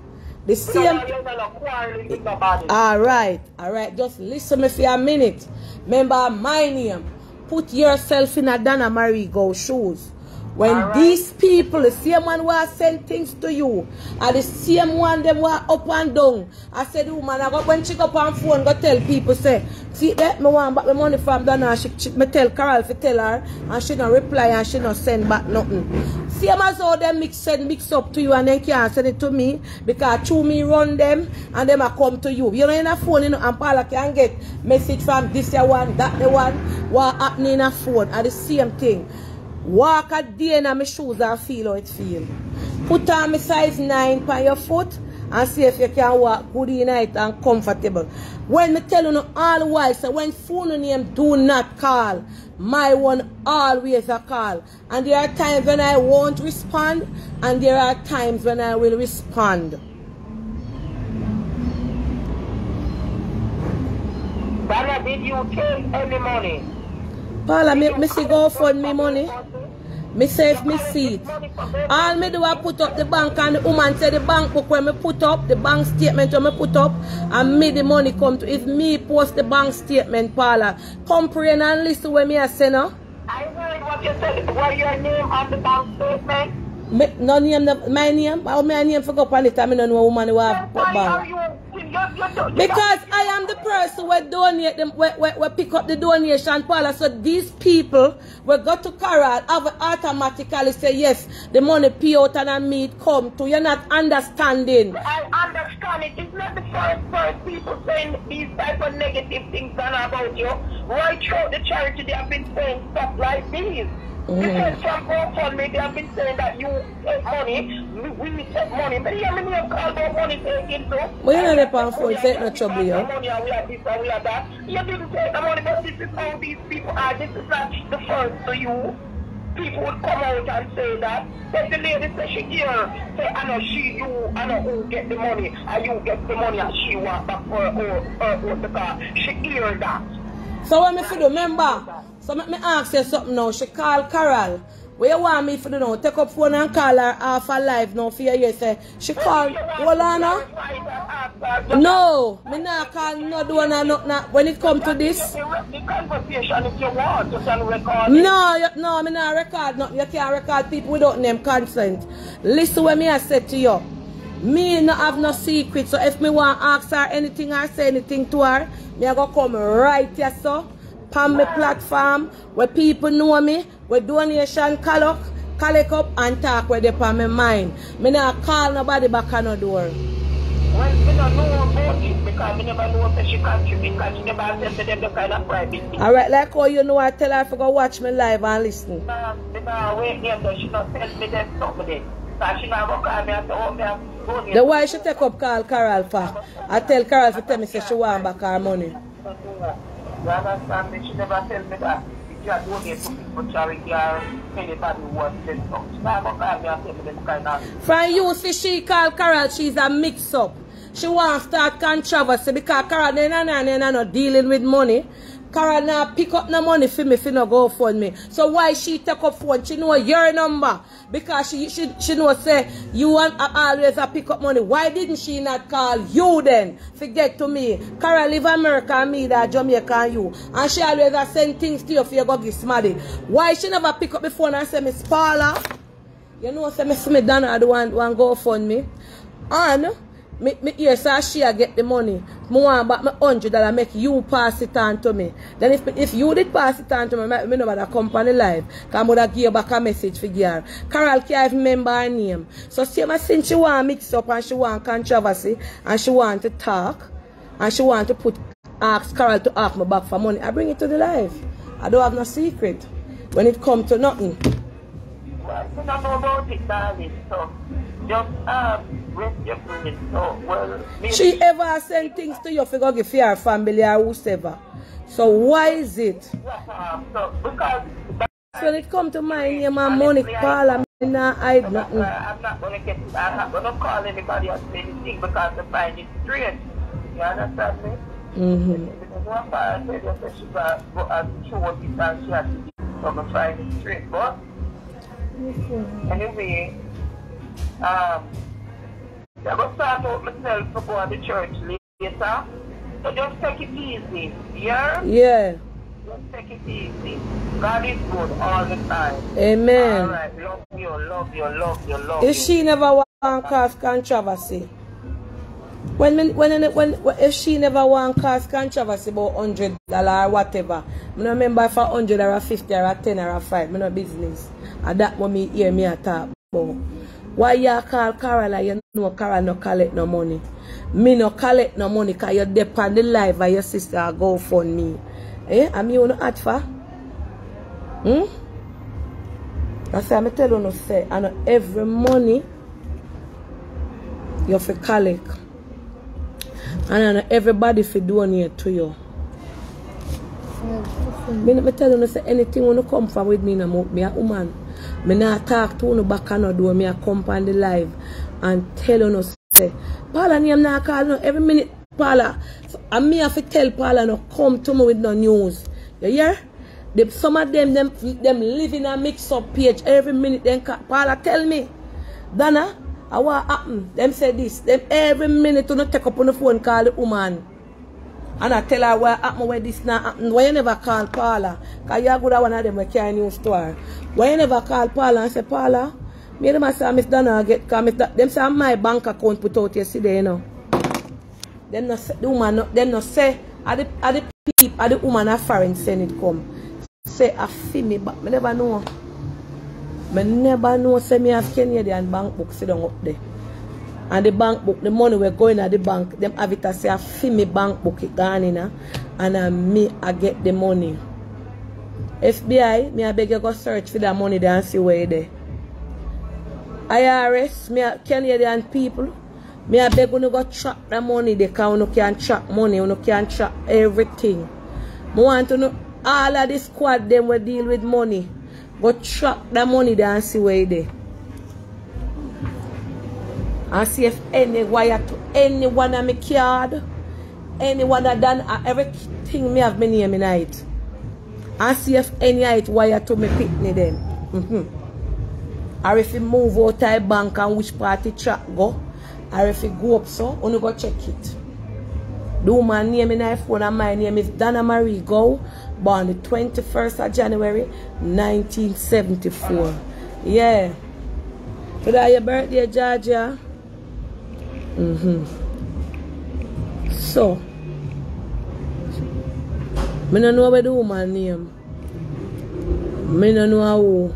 The same you're not quarreling with nobody. all right, all right. Just listen me for a minute. Remember my name. Put yourself in a Donna Marigo shoes. When right. these people, the same one who send things to you, are the same one them who are up and down. I said, the woman, I got when she go up on phone, go tell people, say, see that me want back the money from Donna. She, she, me tell Carol to tell her, and she don't reply and she don't send back nothing. Same as all them mix send mix up to you and then can't send it to me because through me run them and them I come to you. You know in a phone you know and Paula can get message from this one, that the one, what happening in a phone are the same thing. Walk a day in my shoes and feel how it feel. Put on my size 9 on your foot and see if you can walk good in it and comfortable. When me tell you all while, so when phone name do not call, my one always a call. And there are times when I won't respond, and there are times when I will respond. Did you take any money? Paula, me, me see GoFundMe money. Me save me seat. All me do I put up the bank and the woman say the bank book when me put up, the bank statement when me put up, and me the money come to. If me post the bank statement, Paula, comprehend and listen when me say no. I heard what you said. What your name on the bank statement? Me, no name, no, my name, how my name for go on it, I me no know woman who have put Why are you? Because I am the person who donate them, where, where, where pick up the donation, Paula. So these people will go to Carol, have automatically say yes, the money pay out and I meet come to. You're not understanding. I understand it. It's not the first first people saying these type of negative things done about you. Right through the charity, they have been saying stuff like these. Because from GoFundMe, they have been saying that you take money, we, we take money. But yeah, me never call about money taking too. Well, you know the pound phone, say it no trouble, yeah. money and we have this and we have that. You didn't take the money, but this is how these people are. This is not the first to you people would come out and say that. But the lady said she hear, say, I know she, you, I know who get the money, and you get the money, and she want back for her, her, her, the car. She hear that. So what me for do, remember? So let me ask you something now. She call Carol. What you want me for do now? Take up phone and call her half a live now for you say. She call, hold on now. No, me not call no do no, no, no. When it come to this. The. No, you, no, me not record nothing. You can't record people without them consent. Listen what me I said to you. Me no have no secret. So if me want ask her anything or say anything to her, me I go come right here so. Pan my platform where people know me, where donation collect, collect up and talk where they on my mind. Me not call nobody back on no door. Well, we don't know about it because we never know if she contribute because she never said to them the kind of private. Alright, like how you know I tell her to go watch me live and listen. Nah, me nah wait here though. She not tell me that something. So she not go call me and say, oh, me have. The why she take up call Carol for? I tell Carol to tell me say she want back her money. You understand me? She never tell me that. If you are doing it people charity or anybody wants this stuff. Not go call me and tell me them kind of From you see she call Carol, she's a mix up. She want to start controversy because Carol then and then and not dealing with money. Carol now pick up no money for me, for no GoFundMe. So why she take up phone? She know your number. Because she she, she know say you want uh, always a pick up money. Why didn't she not call you then? Forget to me. Carol live America and me that Jamaica and you. And she always a send things to you for you go smaddy. Why she never pick up the phone and say Miss Paula? You know, say Miss see me Donna the one, one GoFundMe. And Me, me hear say she get the money. Me want back my hundred dollar make you pass it on to me. Then if if you did pass it on to me, me, me about the company live. Cause I give back a message for girl. Carol can't even remember her name. So see my since she want mix up and she want controversy and she want to talk and she want to put ask Carol to ask me back for money. I bring it to the live. I don't have no secret. When it come to nothing. Well, you know about it, darling, so just um, rest your brain. So, well, me- She ever send things to you for go give for family or whoever. So why is it? so it come to my name and money, call her, me not hide nothing. I'm not gonna get, I'm not gonna call anybody or say anything because I find it strange. You understand me? Mm-hmm. Because one part said that she got and show what it and she had to do. So I find it straight. But anyway, um, I'm gonna start out myself to go to church later. So just take it easy. Yeah? Yeah. Just take it easy. God is good all the time. Amen. Alright, love you, love you, love you, love you. If she never want cause controversy, when when, when, when if she never want cause controversy about hundred dollar or whatever, me no remember if a hundred or a fifty or a ten or a five, me no business. And that what me hear me a talk about. Why you call Carol and you know Carol no collect no money? Me no collect no money cause you depend the life of your sister go for me. Eh? Me you no ask for? Hmm? That's why I'm tell you no say, and every money you to collect. And then everybody fi donate to you. Me, me tell you no say anything when you come for with me no more, me a woman. Me not talk to you back and do me a come on the live and tell you no say Paula name not call no every minute Paula. And me have to tell Paula no come to me with no news. You hear? They, some of them, them, them live in a mix-up page every minute. Then Paula tell me, Donna, I what happen? Them say this. Them every minute to not take up on the phone call the woman. And I tell her what happen where this not happen. Why you never call Paula? Cause you good at one of them who carry news store. Why you never call Paula and say, Paula, me them a say Miss Donna get Da- them say my bank account put out yesterday, you know. Them no say the woman no, them no say are the are the people are the woman a foreign send it come. Say a fee me but me never know. Me never know say me have Canadian bank book sit down up there. And the bank book, the money we're going at the bank, them have it as say me bank book it gone in ah, and uh, me I get the money. FBI, me I beg you go search for that money there and see where it there. IRS, me i Canadian people, me I beg you go track the money they can you can track money, you can track everything. Me want to know all of the squad them will deal with money. Go track the money there and see where it there. And see if any wire to any one of my card, anyone that done uh, everything me have my name in it. And see if any it wire to me pitney them. Mm-hmm. Or if you move out of bank and which party track go, or if you go up so, only go check it. The woman name in her phone and my name is Donna Marie Gowe, born the 21st of January 1974. Yeah. Today your birthday, Georgia. Mm-hmm. So, me no know where the woman name. Me no know who.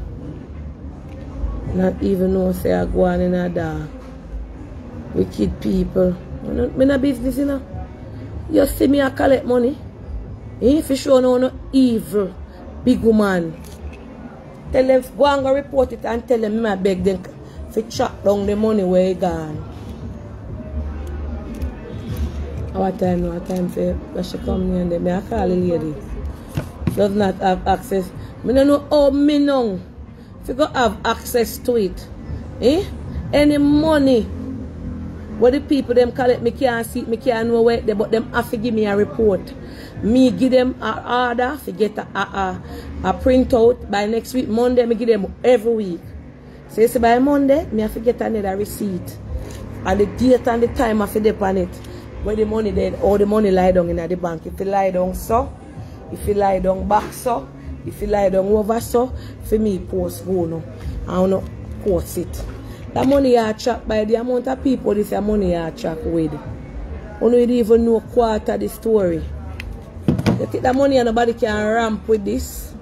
Not even know say I go on in a dark. Wicked people. Me no, me no business, you know. You see me I collect money. Eh, if you show no, no evil, big woman. Tell them, go and go report it and tell them I beg them to track down the money where it gone. Our time now, time for when she come near them. Me I call the lady. Does not have access. Me don't know how me know. If you go have access to it. Eh? Any money what the people them collect, me can't see me can't know where they, but them have to give me a report. Me give them a order, to get a, a, a, a by next week, Monday, me give them every week. So you see by Monday, me have to get another receipt. And the date and the time I have to dip on it. Where the money then, all the money lie down in the bank. If you lie down so, if you lie down back so, if you lie down over so, for me post go no. I wanna post it. That money you attract by the amount of people this money you attract with. You don't even know quarter the story. You take that money and nobody can ramp with this.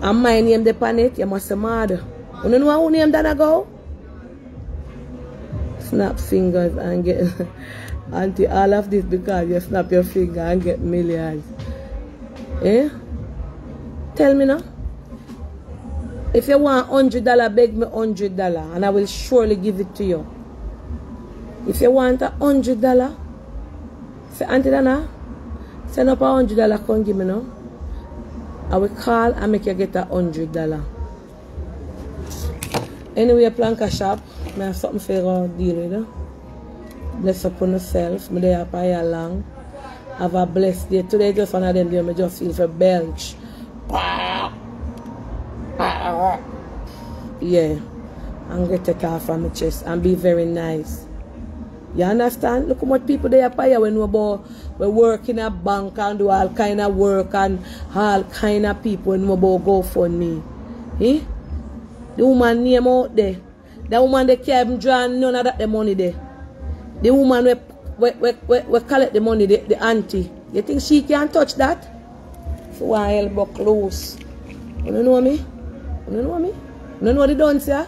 And my name depend it, you must be mad. You don't know who name that I go? Snap fingers and get auntie all of this because you snap your finger and get millions. Eh? Tell me now. If you want hundred dollar, beg me hundred dollar, and I will surely give it to you. If you want a hundred dollar, say Auntie Dana, send up a hundred dollar, come give me now. I will call and make you get a hundred dollar. Anyway, Planka shop, I have something for you to deal with. Bless upon yourself. Me there for you long. Have a blessed day. Today just one of them day, me just feel for belch. Yeah. And get it off from my chest and be very nice. You understand? Look how much people they are pay when we we work in a bank and do all kind of work and all kind of people when we go for me. Eh? The woman name out there. The woman they can't draw none of that the money there. The woman we we, we, we, we collect the money, the, the auntie. You think she can touch that? So why elbow close? You don't know me? You don't know me? You don't know the sir?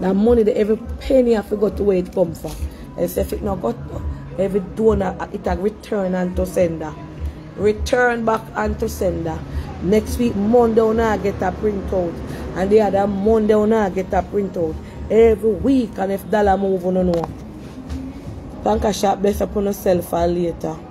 That money, the every penny I forgot to where it come from. As if it not got every donor, uh, it a return and to sender. Return back and to sender. Next week, Monday, when I get a printout. And the other Monday, when I get a printout. Every week, and if dollar move, you know. Thank a shop, bless upon yourself for later.